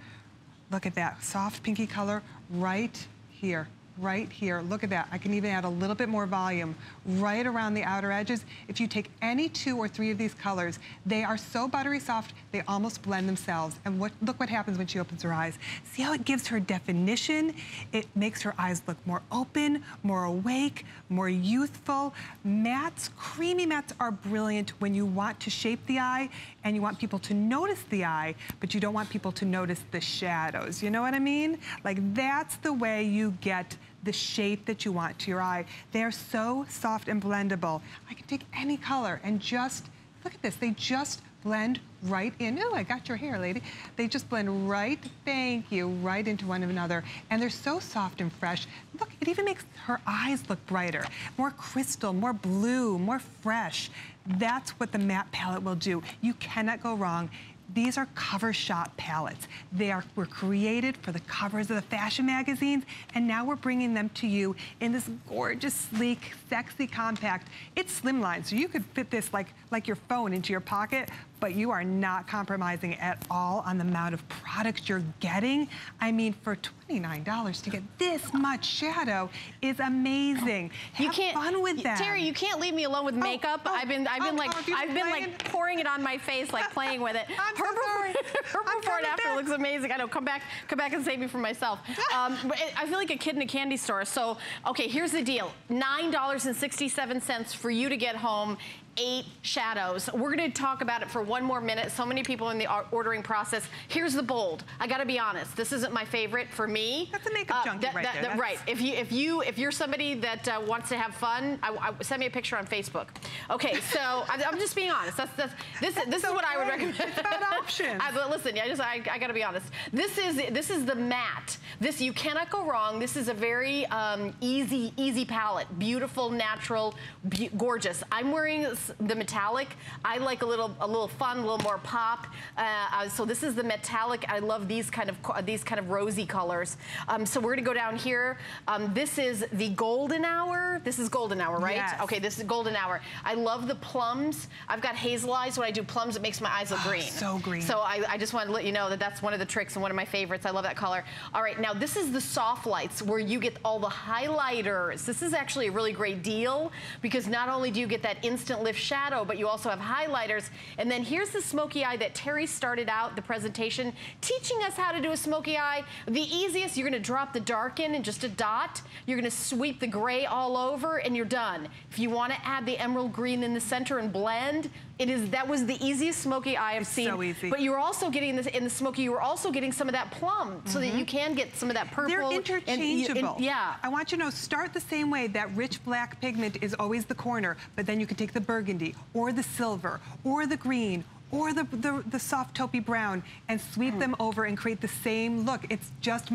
Look at that, soft pinky color right here, right here. Look at that. I can even add a little bit more volume right around the outer edges. If you take any two or three of these colors, they are so buttery soft, they almost blend themselves. And what, look what happens when she opens her eyes. See how it gives her definition? It makes her eyes look more open, more awake, more youthful. Mattes, creamy mattes are brilliant when you want to shape the eye and you want people to notice the eye, but you don't want people to notice the shadows. You know what I mean? Like that's the way you get the shape that you want to your eye. They're so soft and blendable. I can take any color and just, look at this, they just blend right in. Oh, I got your hair, lady. They just blend right, thank you, right into one another. And they're so soft and fresh. Look, it even makes her eyes look brighter, more crystal, more blue, more fresh. That's what the matte palette will do. You cannot go wrong. These are cover shot palettes. They are, were created for the covers of the fashion magazines, and now we're bringing them to you in this gorgeous, sleek, sexy compact. It's slimline, so you could fit this like, like your phone into your pocket, but you are not compromising at all on the amount of products you're getting. I mean, for $29 to get this much shadow is amazing. You Have can't fun with that. Terri, you can't leave me alone with makeup. oh, I've been I've been oh, like oh, I've been like pouring it on my face, like playing with it. I'm so her before, sorry. her I'm before and after back. looks amazing. I know. Come back, come back and save me from myself. Um, but it- I feel like a kid in a candy store. So okay, here's the deal: nine dollars and sixty-seven cents for you to get home eight shadows. We're gonna talk about it for one more minute. So many people in the ordering process. Here's the bold. I gotta be honest, this isn't my favorite for me. That's a makeup junkie right there. That's- right. If you if you if you're somebody that uh, wants to have fun, I, I- send me a picture on Facebook. Okay, so I, I'm just being honest. That's, that's this this is what I would recommend. It's about options. I, but listen, I just I, I got to be honest. This is this is the matte. This you cannot go wrong. This is a very um, easy easy palette. Beautiful, natural, be gorgeous. I'm wearing the metallic. I like a little a little fun, a little more pop. Uh, uh, so this is the metallic. I love these kind of these kind of rosy colors. Um, so we're gonna go down here. Um, this is the golden hour. This is golden hour, right? Yes. Okay, this is golden hour. I love the plums. I've got hazel eyes. When I do plums, it makes my eyes look green. so green. So I, I just want to let you know that that's one of the tricks and one of my favorites. I love that color. All right, now this is the soft lights where you get all the highlighters. This is actually a really great deal because not only do you get that instant lift shadow, but you also have highlighters. And then here's the smoky eye that Terri started out the presentation teaching us how to do a smoky eye. The easiest, you're gonna drop the dark in and just a dot. You're gonna sweep the gray all over and you're done. If you wanna add the emerald green in the center and blend, it is, that was the easiest smoky I've seen. so easy. But you were also getting this in the smoky, you were also getting some of that plum so that you mm-hmm. can get some of that purple. They're and- interchangeable. and- yeah. I want you to know, start the same way. That rich black pigment is always the corner, but then you can take the burgundy or the silver or the green or the, the, the soft taupey brown and sweep mm. them over and create the same look. It's just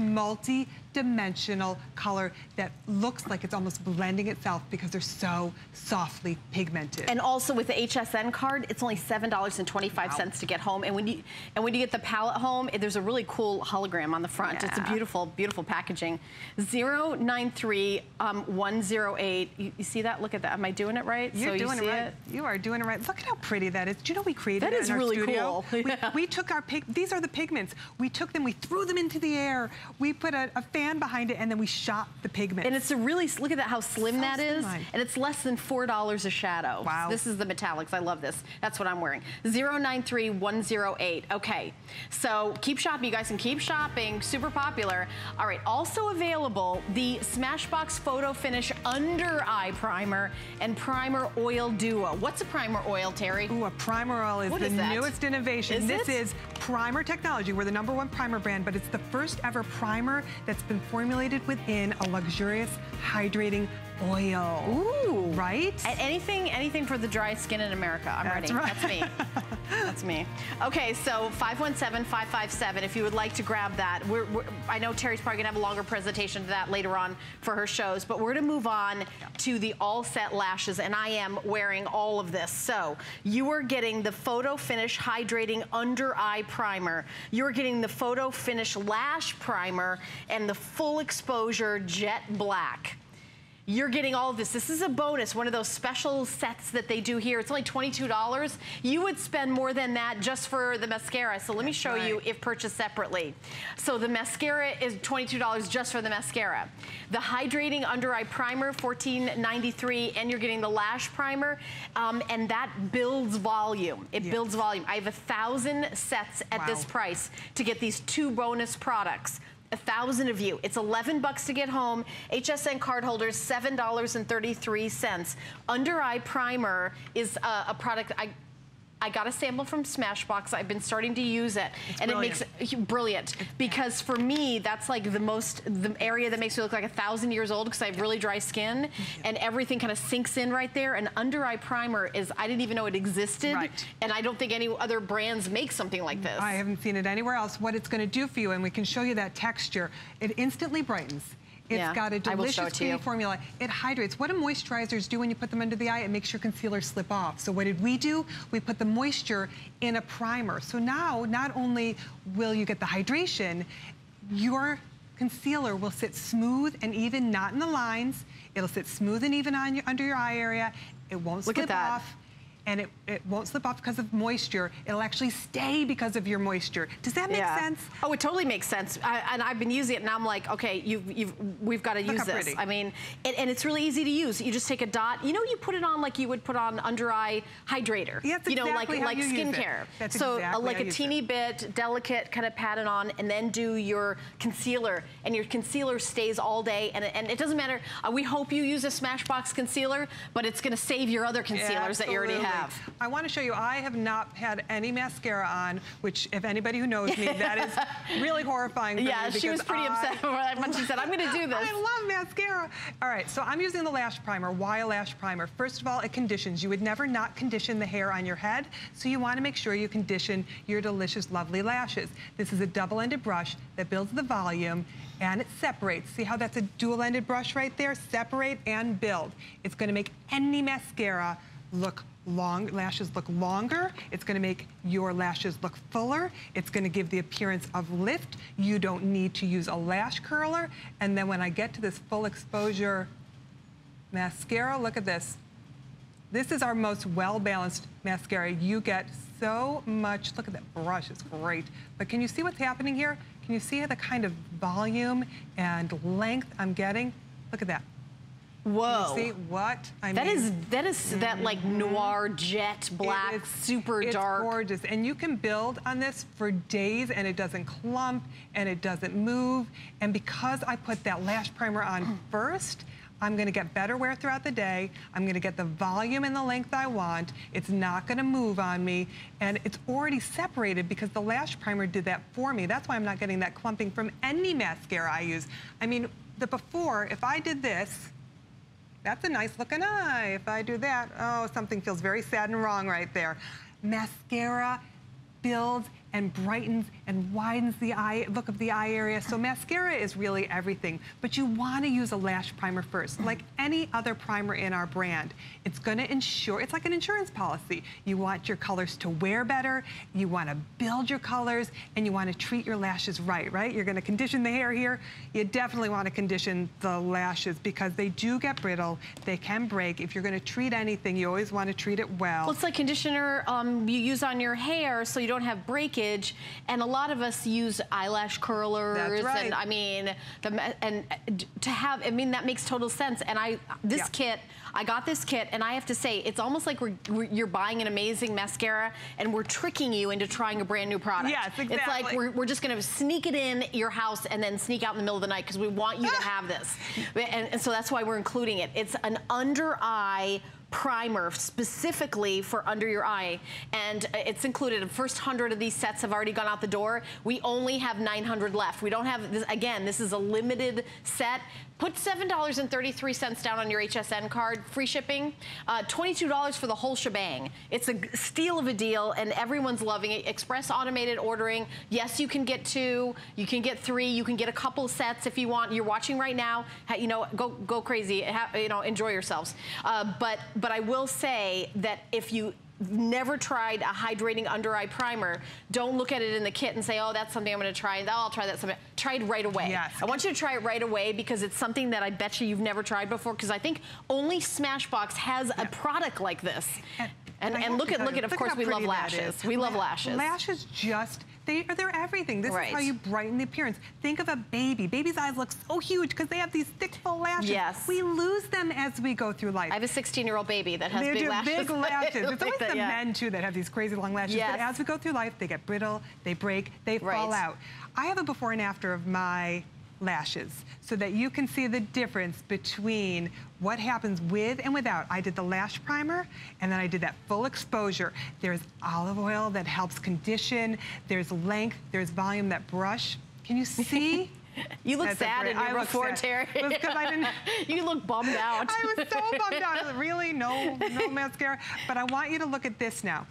multi-dimensional color that looks like it's almost blending itself because they're so softly pigmented. And also with the HSN card, it's only seven dollars and twenty-five cents to get home. And when you and when you get the palette home, there's a really cool hologram on the front. It's a beautiful, beautiful packaging. Zero nine three um, one zero eight. You, you see that? Look at that. Am I doing it right? You're so you doing see it right. You are doing it right. Look at how pretty that is. Do you know we created That it is in our really studio. cool. We, Yeah. we took our pig, these are the pigments. We took them, we threw them into the air. We put a, a fan behind it and then we shot the pigment. And it's a really, look at that, how slim So that is. slim. And it's less than $4 a shadow. Wow. This is the metallics. I love this. That's what I'm wearing. 093108. Okay. So keep shopping. You guys can keep shopping. Super popular. All right. Also available, the Smashbox Photo Finish Under Eye Primer and Primer Oil Duo. What's a primer oil, Terri? Ooh, a primer oil is What the is newest innovation. Is this it? is primer technology. We're the number one primer brand, but it's the first ever primer that's been formulated within a luxurious hydrating oil. Ooh. Right? Anything, anything for the dry skin in America. I'm That's ready. right. That's me. That's me. Okay, so 517-557, if you would like to grab that. We're, we're, I know Terri's probably gonna have a longer presentation to that later on for her shows, but we're gonna move on to the all set lashes, and I am wearing all of this. So you are getting the Photo Finish Hydrating Under Eye Primer. You're getting the Photo Finish Lash Primer and the Full Exposure Jet Black. You're getting all of this. This is a bonus, one of those special sets that they do here. It's only $22. You would spend more than that just for the mascara. So let me show you if purchased separately. So the mascara is $22 just for the mascara. The Hydrating Under Eye Primer, $14.93, and you're getting the Lash Primer, um, and that builds volume. It Yes. builds volume. I have a thousand sets at this price to get these two bonus products a thousand of you. It's 11 bucks to get home. HSN cardholders, $7.33. Under Eye Primer is a, a product I I got a sample from Smashbox. I've been starting to use it, and brilliant. it makes it brilliant because for me, that's like the most the area that makes me look like a thousand years old because I have really dry skin, and everything kind of sinks in right there. And Under Eye Primer is I didn't even know it existed, Right. and I don't think any other brands make something like this. I haven't seen it anywhere else. What it's going to do for you, and we can show you that texture. It instantly brightens. It's Yeah, got a delicious creamy formula. It hydrates. What do moisturizers do when you put them under the eye? It makes your concealer slip off. So what did we do? We put the moisture in a primer. So now, not only will you get the hydration, your concealer will sit smooth and even, not in the lines. It'll sit smooth and even on your, under your eye area. It won't Look at slip that. off and it, it won't slip off because of moisture. It'll actually stay because of your moisture. Does that make sense? Oh, it totally makes sense. I, and I've been using it, and I'm like, okay, you've, you've, we've got to use this. pretty. I mean, and, and it's really easy to use. You just take a dot. You know, you put it on like you would put on under eye hydrator. Yeah, that's you know, exactly like like you skincare. That's so uh, exactly like a teeny it. bit, delicate, kind of pat it on, and then do your concealer, and your concealer stays all day. And, it- and it doesn't matter. Uh, we hope you use a Smashbox concealer, but it's going to save your other concealers that you already Absolutely. Have. I want to show you, I have not had any mascara on, which if anybody who knows me, that is really horrifying for me Yeah, she was pretty I- upset when she said, I'm going to do this. I love mascara. All right, so I'm using the lash primer. Why a lash primer? First of all, it conditions. You would never not condition the hair on your head, so you want to make sure you condition your delicious, lovely lashes. This is a double-ended brush that builds the volume and it separates. See how that's a dual-ended brush right there? Separate and build. It's going to make any mascara look long, lashes look longer. It's gonna make your lashes look fuller. It's gonna give the appearance of lift. You don't need to use a lash curler. And then when I get to this full exposure mascara, look at this. This is our most well-balanced mascara. You get so much, look at that brush, it's great. But can you see what's happening here? Can you see the kind of volume and length I'm getting? Look at that. Whoa. See what I That mean? is that is that mm-hmm. like noir jet black, It is- super it's dark. gorgeous, and you can build on this for days, and it doesn't clump, and it doesn't move. And because I put that lash primer on first, I'm gonna get better wear throughout the day. I'm gonna get the volume and the length I want. It's not gonna move on me, and it's already separated because the lash primer did that for me. That's why I'm not getting that clumping from any mascara I use. I mean, the before, if I did this, that's a nice looking eye. If I do that, oh, something feels very sad and wrong right there. Mascara builds and brightens and widens the eye look of the eye area. So mascara is really everything, but you want to use a lash primer first. Like any other primer in our brand, it's going to ensure, it's like an insurance policy. You want your colors to wear better, you want to build your colors, and you want to treat your lashes right, right? You're going to condition the hair here. You definitely want to condition the lashes because they do get brittle, they can break. If you're going to treat anything, you always want to treat it well. Well, it's like conditioner um, you use on your hair so you don't have breakage. And a lot of us use eyelash curlers. That's right. And I mean, the, and uh, to have, I mean, that makes total sense. And I, this Yeah. kit, I got this kit and I have to say, it's almost like we're, we're, you're buying an amazing mascara and we're tricking you into trying a brand new product. Yes, It's like we're, we're just gonna sneak it in your house and then sneak out in the middle of the night because we want you to have this. And, and so that's why we're including it. It's an under eye primer specifically for under your eye. And it's included. The first 100 of these sets have already gone out the door. We only have 900 left. We don't have this again this is a limited set put $7.33 down on your HSN card free shipping. Uh, $22 for the whole shebang. It's a steal of a deal and everyone's loving it. Express automated ordering. Yes you can get two you can get three you can get a couple sets if you want. You're watching right now. You know go go crazy. You know enjoy yourselves. Uh, but but I will say that if you never tried a hydrating under eye primer don't look at it in the kit and say oh that's something I'm going to try. Oh I'll try that someday try it right away. Yes. I want you to try it right away because it's something that I bet you you've never tried before because I think only Smashbox has a product like this. And and, have look at look at of look course we love lashes. we love La- lashes. Lashes just, they are they're everything. This Right. is how you brighten the appearance. Think of a baby. Baby's eyes look so huge because they have these thick, full lashes. Yes. We lose them as we go through life. I have a 16 year old baby that has They big do lashes big lashes. It's always that, the yeah. men too that have these crazy long lashes. Yes. But as we go through life, they get brittle, they break, they fall out. I have a before and after of my lashes so that you can see the difference between what happens with and without. I did the lash primer and then I did that full exposure. There's olive oil that helps condition, there's length, there's volume, that brush. Can you see? You look That's sad great- in your I before. Terri. It was 'cause I didn't- you look bummed out. I was so bummed out. Really, no, no mascara. But I want you to look at this now,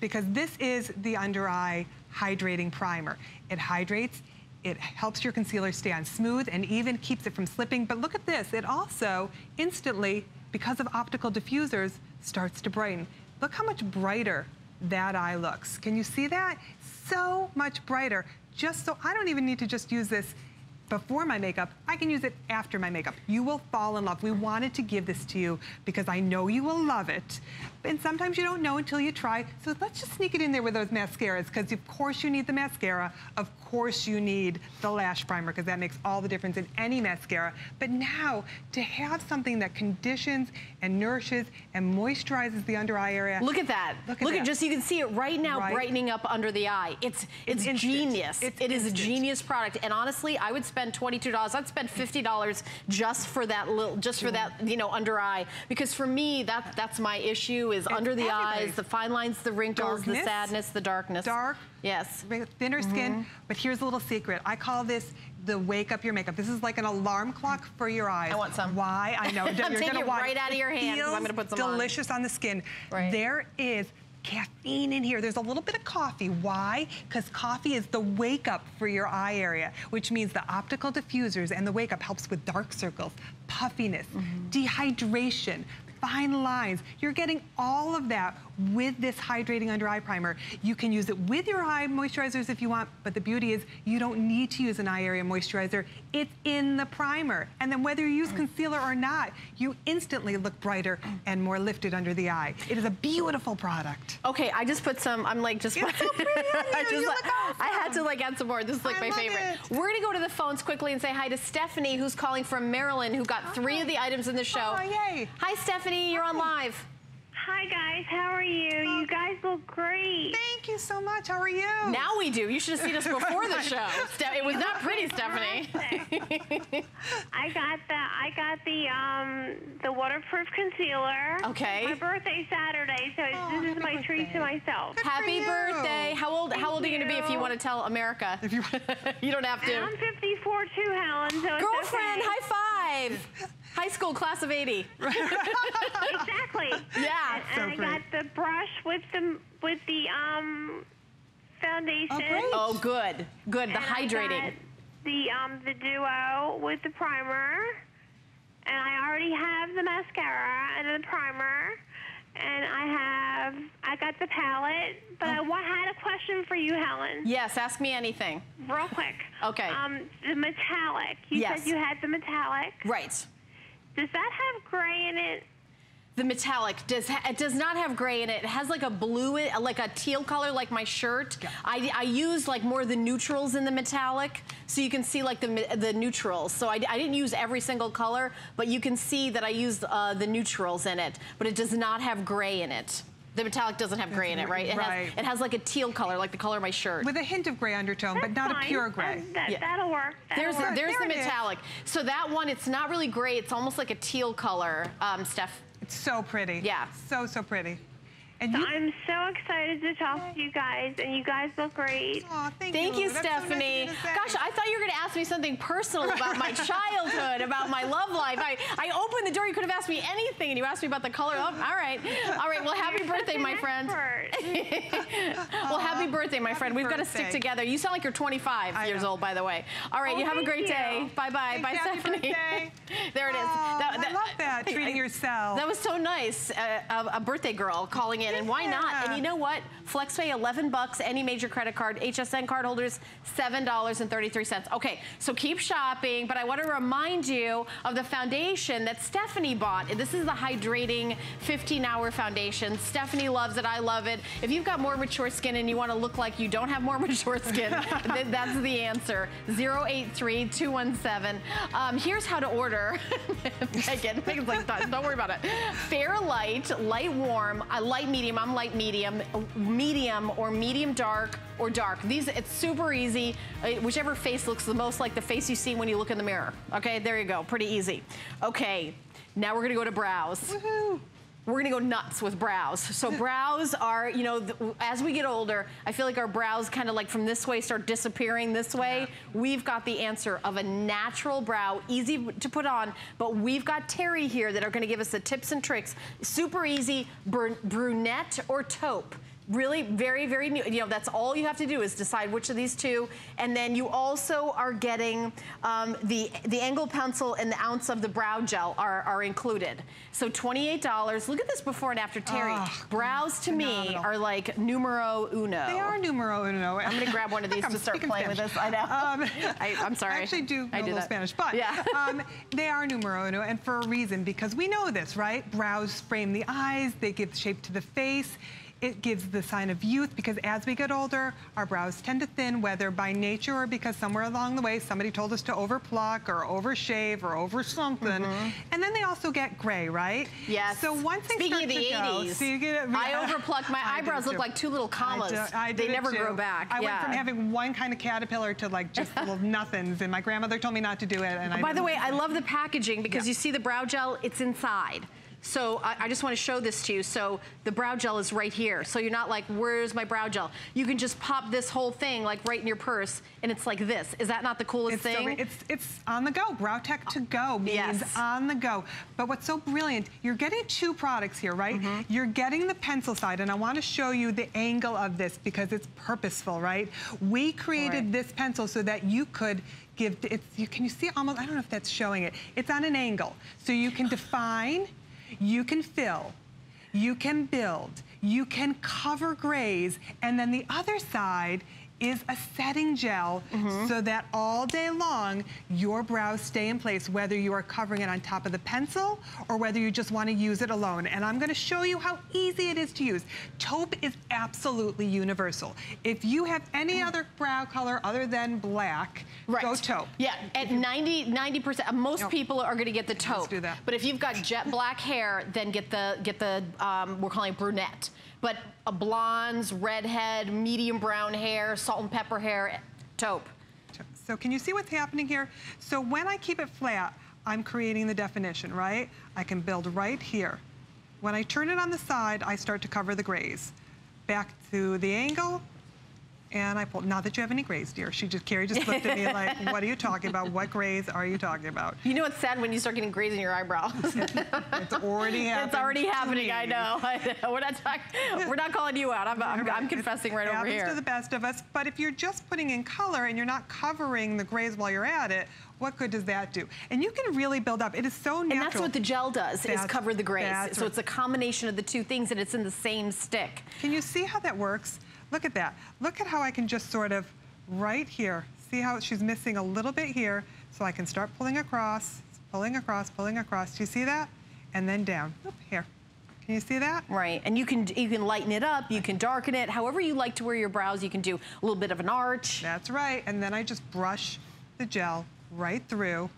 because this is the under eye hydrating primer. It hydrates. It helps your concealer stay on smooth and even keeps it from slipping. But look at this. It also instantly, because of optical diffusers, starts to brighten. Look how much brighter that eye looks. Can you see that? So much brighter. Just so I don't even need to just use this before my makeup, I can use it after my makeup. You will fall in love. We wanted to give this to you because I know you will love it. And sometimes you don't know until you try. So let's just sneak it in there with those mascaras because of course you need the mascara. Of course you need the lash primer because that makes all the difference in any mascara. But now to have something that conditions and nourishes and moisturizes the under eye area. Look at that. Look Look at at, that. just you can see it right now Right. brightening up under the eye. It's it's, It's genius. It's It is a genius product. And honestly, I would spend $22. I'd spend $50 just for that little just for that, you know, under eye because for me that that's my issue is under the eyes, the fine lines, the wrinkles, the sadness, the darkness. Dark. Yes. Thinner mm-hmm. skin. But here's a little secret. I call this the wake up your makeup. This is like an alarm clock for your eyes. I want some. Why? I know. I'm You're taking it right out of your hand I'm gonna put some delicious on the skin. Right. There is caffeine in here. There's a little bit of coffee. Why? Because coffee is the wake up for your eye area, which means the optical diffusers and the wake up helps with dark circles, puffiness, mm-hmm. dehydration, fine lines. You're getting all of that with this hydrating under eye primer. You can use it with your eye moisturizers if you want, but the beauty is you don't need to use an eye area moisturizer. It's in the primer. And then whether you use concealer or not, you instantly look brighter and more lifted under the eye. It is a beautiful product. Okay, I just put some. I'm like just. So I just. you look I had to like add some more. This is like I my favorite. it. We're gonna go to the phones quickly and say hi to Stephanie, who's calling from Maryland, who got three of the items in the show. Oh, yay. Hi, Stephanie. You're on live. Hi guys, how are you? You oh. guys look great. Thank you so much. How are you? Now we do. You should have seen us before the show. It was not pretty, Stephanie. I got the I got the um the waterproof concealer. Okay. My birthday Saturday, so Oh, this is happy my treat to myself. Good Happy birthday. How old? How old are you gonna be if you you. want to tell America? If you- you don't have And to. I'm 54 too, Helen. So it's Girlfriend, okay. high five. High school class of 80. Exactly. Yeah. And, So I great. got the brush with the with the um foundation. Oh, great. Oh, good. Good. The and I hydrating. The um the duo with the primer, and I already have the mascara and the primer, and I have I got the palette. But I had a question for you, Helen. Yes, ask me anything. Real quick. Okay. Um, the metallic. You Yes. said you had the metallic. Right. Does that have gray in it? The metallic does it does not have gray in it. It has like a blue, like a teal color, like my shirt. I, I use like more of the neutrals in the metallic, so you can see like the the neutrals. So I, I didn't use every single color, but you can see that I used uh, the neutrals in it. But it does not have gray in it. The metallic doesn't have gray in it, right? It Right. has it has like a teal color, like the color of my shirt. With a hint of gray undertone, but not fine. a pure gray. That, that, Yeah. That'll work. That'll There's work. there's There the it is. metallic. So that one, it's not really gray. It's almost like a teal color, um, Steph. It's so pretty. Yeah. So, so pretty. And So you, I'm so excited to talk to you guys, and you guys look great. Aw, thank, Thank you, That's so nice Stephanie. you to say. Gosh, I thought you were going to ask me something personal about my childhood, about my love life. I, I opened the door. You could have asked me anything, and you asked me about the color. Oh, all right. All right. Well, happy You're birthday, my an friend. Well, happy birthday, my friend. We've got to stick together. You sound like you're 25 I years know. old, by the way. All right. Oh, you have a great you. day. Bye bye. Bye, Stephanie. birthday. there it is. Aw, I love that, treating yourself. That was so nice. Uh, a, a birthday girl calling in, and why not? And you know what? FlexPay, 11 bucks. Any major credit card. HSN card holders, $7.33. Okay, so keep shopping, but I want to remind you of the foundation that Stephanie bought. This is the hydrating 15-hour foundation. Stephanie loves it. I love it. If you've got more mature skin and you want to look like you don't have more mature skin, th- that's the answer. 083-217. Um, here's how to order. Megan, Megan's like, don't don't worry about it. Fair light, light warm, uh, light medium, I'm light medium, medium or medium dark or dark. These, it's super easy. Uh, whichever face looks the most like the face you see when you look in the mirror. Okay, there you go, pretty easy. Okay, now we're gonna go to brows. We're gonna go nuts with brows. So brows are, you know, as we get older, I feel like our brows kind of like from this way start disappearing this way. We've got the answer of a natural brow, easy to put on, but we've got Terri here that are gonna give us the tips and tricks. Super easy, br- brunette or taupe. Really, very, very new. You know, that's all you have to do is decide which of these two. And then you also are getting um, the, the angle pencil and the ounce of the brow gel are, are included. So $28. Look at this before and after, Terri. Oh, Brows to me are like numero uno. They are numero uno. I'm gonna grab one of these to start playing with Spanish. this. I know. Um, I, I'm sorry. I actually do know I a little that. Spanish, but Yeah. um, they are numero uno, and for a reason, because we know this, right? Brows frame the eyes, they give shape to the face. It gives the sign of youth because as we get older, our brows tend to thin, whether by nature or because somewhere along the way somebody told us to overpluck or overshave or over something. Mm-hmm. And then they also get gray, right? Yes. So once they Speaking start of the to go, 80s, so get I overplucked my I eyebrows look like two little commas. I do- I They never too. grow back. I went from having one kind of caterpillar to like just little nothings, and my grandmother told me not to do it. And I By the way. I love the packaging because Yeah. you see the brow gel, it's inside. So I, I just want to show this to you. So the brow gel is right here. So you're not like, where's my brow gel? You can just pop this whole thing like right in your purse and it's like this. Is that not the coolest It's, thing? great. it's it's on the go. Brow Tech to go means Yes. on the go. But what's so brilliant, you're getting two products here, right? Mm-hmm. You're getting the pencil side, and I want to show you the angle of this because it's purposeful, right? We created Right. this pencil so that you could give it's you can you see almost I don't know if that's showing it. It's on an angle. So you can define, you can fill, you can build, you can cover grays, and then the other side is a setting gel Mm-hmm. so that all day long your brows stay in place whether you are covering it on top of the pencil or whether you just want to use it alone and I'm going to show you how easy it is to use taupe is absolutely universal if you have any other brow color other than black Right. go taupe Yeah, at 90, 90%, most people are gonna get the taupe. do that. But if you've got jet black hair, then get the, get the um, we're calling it brunette. But a blondes, redhead, medium brown hair, salt and pepper hair, taupe. So can you see what's happening here? So when I keep it flat, I'm creating the definition, right? I can build right here. When I turn it on the side, I start to cover the grays. Back to the angle, and I pull. Not that you have any grays, dear. She just, Carrie just looked at me like, what are you talking about? What grays are you talking about? You know what's sad when you start getting grays in your eyebrows? it's already happening. It's already happening, I know. I know. We're not talking, we're not calling you out. I'm, I'm, I'm confessing right it over here. to the best of us, but if you're just putting in color and you're not covering the grays while you're at it, what good does that do? And you can really build up. It is so natural. And that's what the gel does, that's, is cover the grays. So right. it's a combination of the two things and it's in the same stick. Can you see how that works? Look at that. Look at how I can just sort of right here. See how she's missing a little bit here. So I can start pulling across, pulling across, pulling across. Do you see that? And then down. Oop, here. Can you see that? Right, and you can you can lighten it up, you can darken it, however you like to wear your brows, you can do a little bit of an arch. That's right, and then I just brush the gel right through.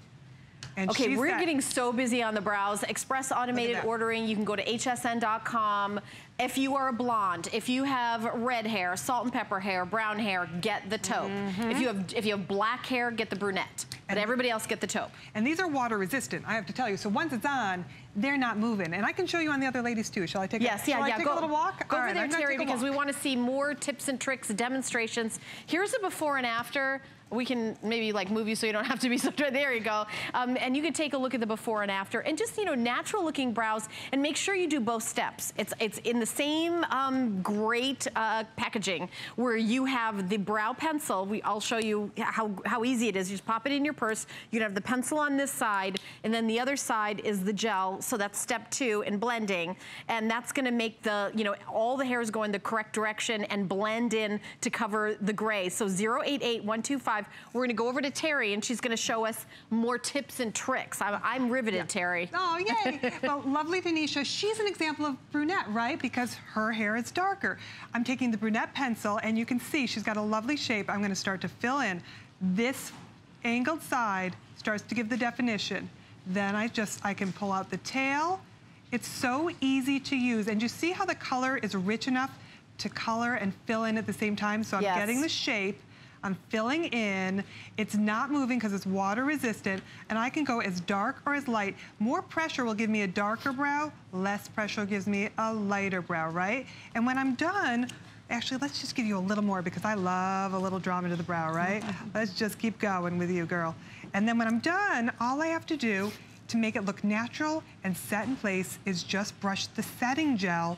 And okay, we're getting so busy on the brows. Express automated ordering. You can go to hsn.com. If you are a blonde, if you have red hair, salt and pepper hair, brown hair, get the taupe. Mm -hmm. If you have if you have black hair, get the brunette. But everybody else get the taupe. And these are water resistant, I have to tell you. So once it's on, they're not moving. And I can show you on the other ladies too. Shall I take, yes, a, yeah, yeah, take go, a little walk? Go All over right, there, Terri, because we want to see more tips and tricks, demonstrations. Here's a before and after we can maybe like move you so you don't have to be so there you go. Um, and you can take a look at the before and after. And just you know natural looking brows and make sure you do both steps. It's it's in the same um, great uh, packaging where you have the brow pencil. We I'll show you how how easy it is. You just pop it in your purse. You have the pencil on this side and then the other side is the gel. So that's step two in blending. And that's going to make the you know all the hairs go in the correct direction and blend in to cover the gray. So 088125 We're gonna go over to Terri and she's gonna show us more tips and tricks. I'm, I'm riveted, yeah. Terri. Oh, yay. well, lovely Tanisha, she's an example of brunette, right? Because her hair is darker. I'm taking the brunette pencil and you can see she's got a lovely shape. I'm gonna start to fill in. This angled side starts to give the definition. Then I just, I can pull out the tail. It's so easy to use. And you see how the color is rich enough to color and fill in at the same time? So I'm yes. getting the shape. I'm filling in. It's not moving because it's water resistant. And I can go as dark or as light. More pressure will give me a darker brow. Less pressure gives me a lighter brow, right? And when I'm done, actually, let's just give you a little more because I love a little drama to the brow, right? let's just keep going with you, girl. And then when I'm done, all I have to do to make it look natural and set in place is just brush the setting gel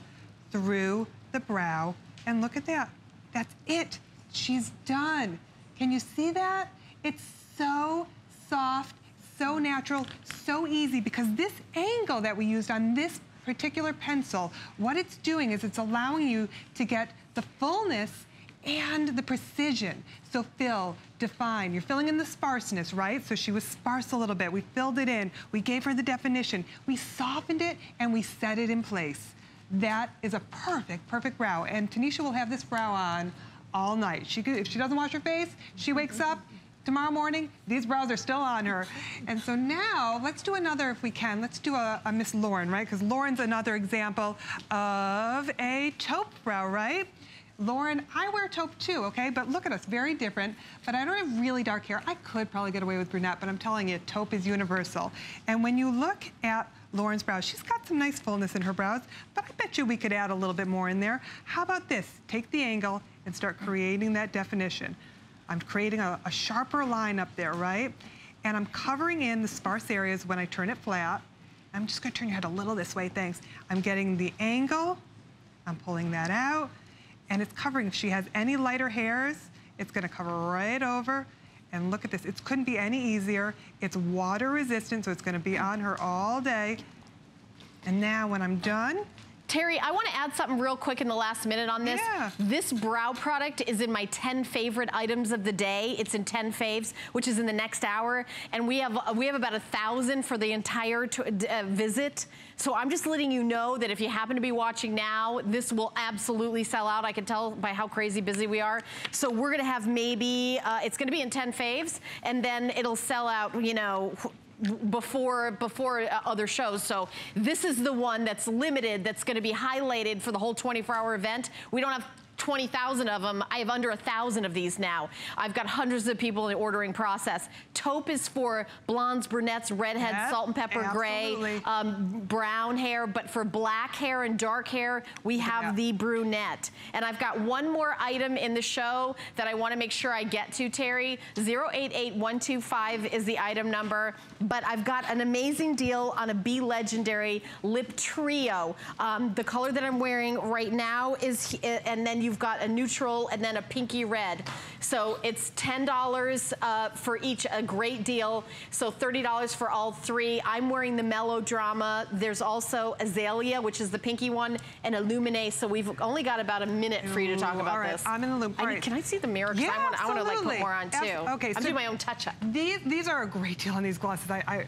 through the brow. And look at that. That's it. She's done. Can you see that? It's so soft, so natural, so easy because this angle that we used on this particular pencil, what it's doing is it's allowing you to get the fullness and the precision. So fill, define, you're filling in the sparseness, right? So she was sparse a little bit. We filled it in. We gave her the definition. We softened it and we set it in place. That is a perfect, perfect brow. And Tanisha will have this brow on all night. She could, if she doesn't wash her face, she wakes up, tomorrow morning, these brows are still on her. And so now, let's do another if we can. Let's do a, a Miss Lauren, right? Because Lauren's another example of a taupe brow, right? Lauren, I wear taupe too, okay? But look at us, very different. But I don't have really dark hair. I could probably get away with brunette, but I'm telling you, taupe is universal. And when you look at Lauren's brows, she's got some nice fullness in her brows, but I bet you we could add a little bit more in there. How about this? Take the angle and start creating that definition. I'm creating a, a sharper line up there, right? And I'm covering in the sparse areas when I turn it flat. I'm just gonna turn your head a little this way, thanks. I'm getting the angle, I'm pulling that out, and it's covering. If she has any lighter hairs, it's gonna cover right over. And look at this, it couldn't be any easier. It's water resistant, so it's gonna be on her all day. And now when I'm done, Terri, I want to add something real quick in the last minute on this. Yeah. This brow product is in my 10 favorite items of the day. It's in 10 faves, which is in the next hour. And we have we have about a thousand for the entire uh, visit. So I'm just letting you know that if you happen to be watching now, this will absolutely sell out. I can tell by how crazy busy we are. So we're gonna have maybe, uh, it's gonna be in 10 faves, and then it'll sell out, you know, before before uh, other shows. So this is the one that's limited, that's gonna be highlighted for the whole 24 hour event. We don't have 20,000 of them. I have under a thousand of these now. I've got hundreds of people in the ordering process. Taupe is for blondes, brunettes, redheads, Yep, salt and pepper, absolutely. gray, um, brown hair. But for black hair and dark hair, we have Yeah. the brunette. And I've got one more item in the show that I want to make sure I get to, Terri. 088125 is the item number. But I've got an amazing deal on a Be Legendary Lip Trio. Um, the color that I'm wearing right now is, and then you've got a neutral and then a pinky red. So it's $10 uh, for each, a great deal. So $30 for all three. I'm wearing the Melodrama. There's also Azalea, which is the pinky one, and Illumine. So we've only got about a minute for you to talk Ooh, about all right, this. I'm in the loop. I All right. Can I see the mirror? Yeah, I want, I want to like put more on too. Abs- okay, I'm so doing my own touch-up. These these are a great deal on these glosses. I, I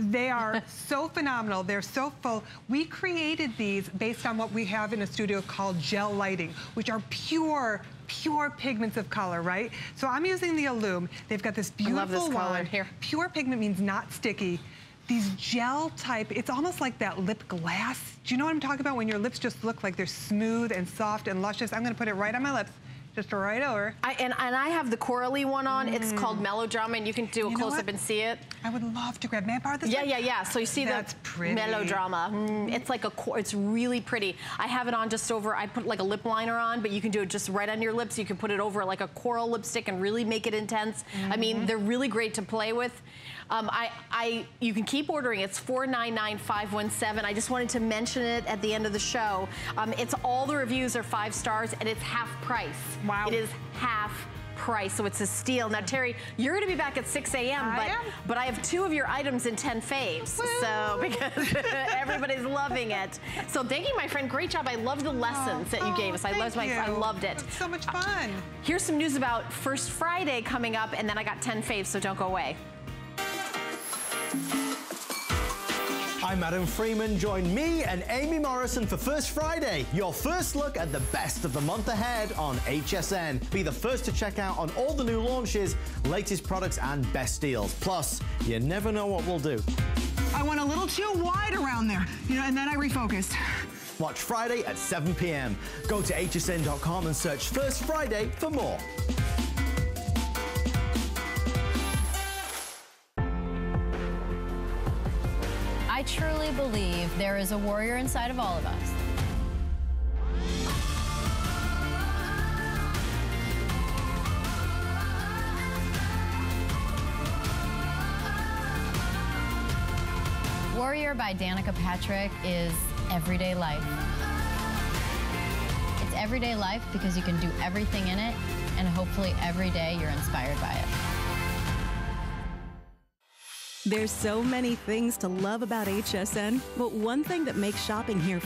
they are so phenomenal. They're so full. We created these based on what we have in a studio called gel lighting, which are pure, pure pigments of color, right? So I'm using the Illume. They've got this I beautiful love this color. Here. Pure pigment means not sticky. These gel type, it's almost like that lip glass. Do you know what I'm talking about? When your lips just look like they're smooth and soft and luscious. I'm gonna put it right on my lips, just right over. I, and, and I have the corally one on. It's called Melodrama, and you can do a Mm. You know close-up and see it. I would love to grab. May I borrow this Yeah, one? yeah, yeah. So you see That's the pretty. melodrama. Mm, it's like a, it's really pretty. I have it on just over, I put like a lip liner on, but you can do it just right on your lips. You can put it over like a coral lipstick and really make it intense. I Mm-hmm. mean, they're really great to play with. Um, I, I, you can keep ordering. It's 499517. I just wanted to mention it at the end of the show. Um, it's all the reviews are five stars and it's half price. Wow. It is half price, so it's a steal. Now, Terri, you're going to be back at 6 a.m., but am. but I have two of your items in 10 faves. So because everybody's loving it. So thank you, my friend. Great job. I love the lessons that you Oh, gave us. I loved my I loved it. So much fun. Here's some news about First Friday coming up, and then I got 10 faves, so don't go away. I'm Adam Freeman. Join me and Amy Morrison for First Friday, your first look at the best of the month ahead on HSN. Be the first to check out on all the new launches, latest products, and best deals. Plus, you never know what we'll do. I went a little too wide around there, you know, and then I refocused. Watch Friday at 7 p.m. Go to hsn.com and search First Friday for more. Truly believe there is a warrior inside of all of us. Warrior by Danica Patrick is everyday life. It's everyday life because you can do everything in it, and hopefully every day you're inspired by it. There's so many things to love about HSN, but one thing that makes shopping here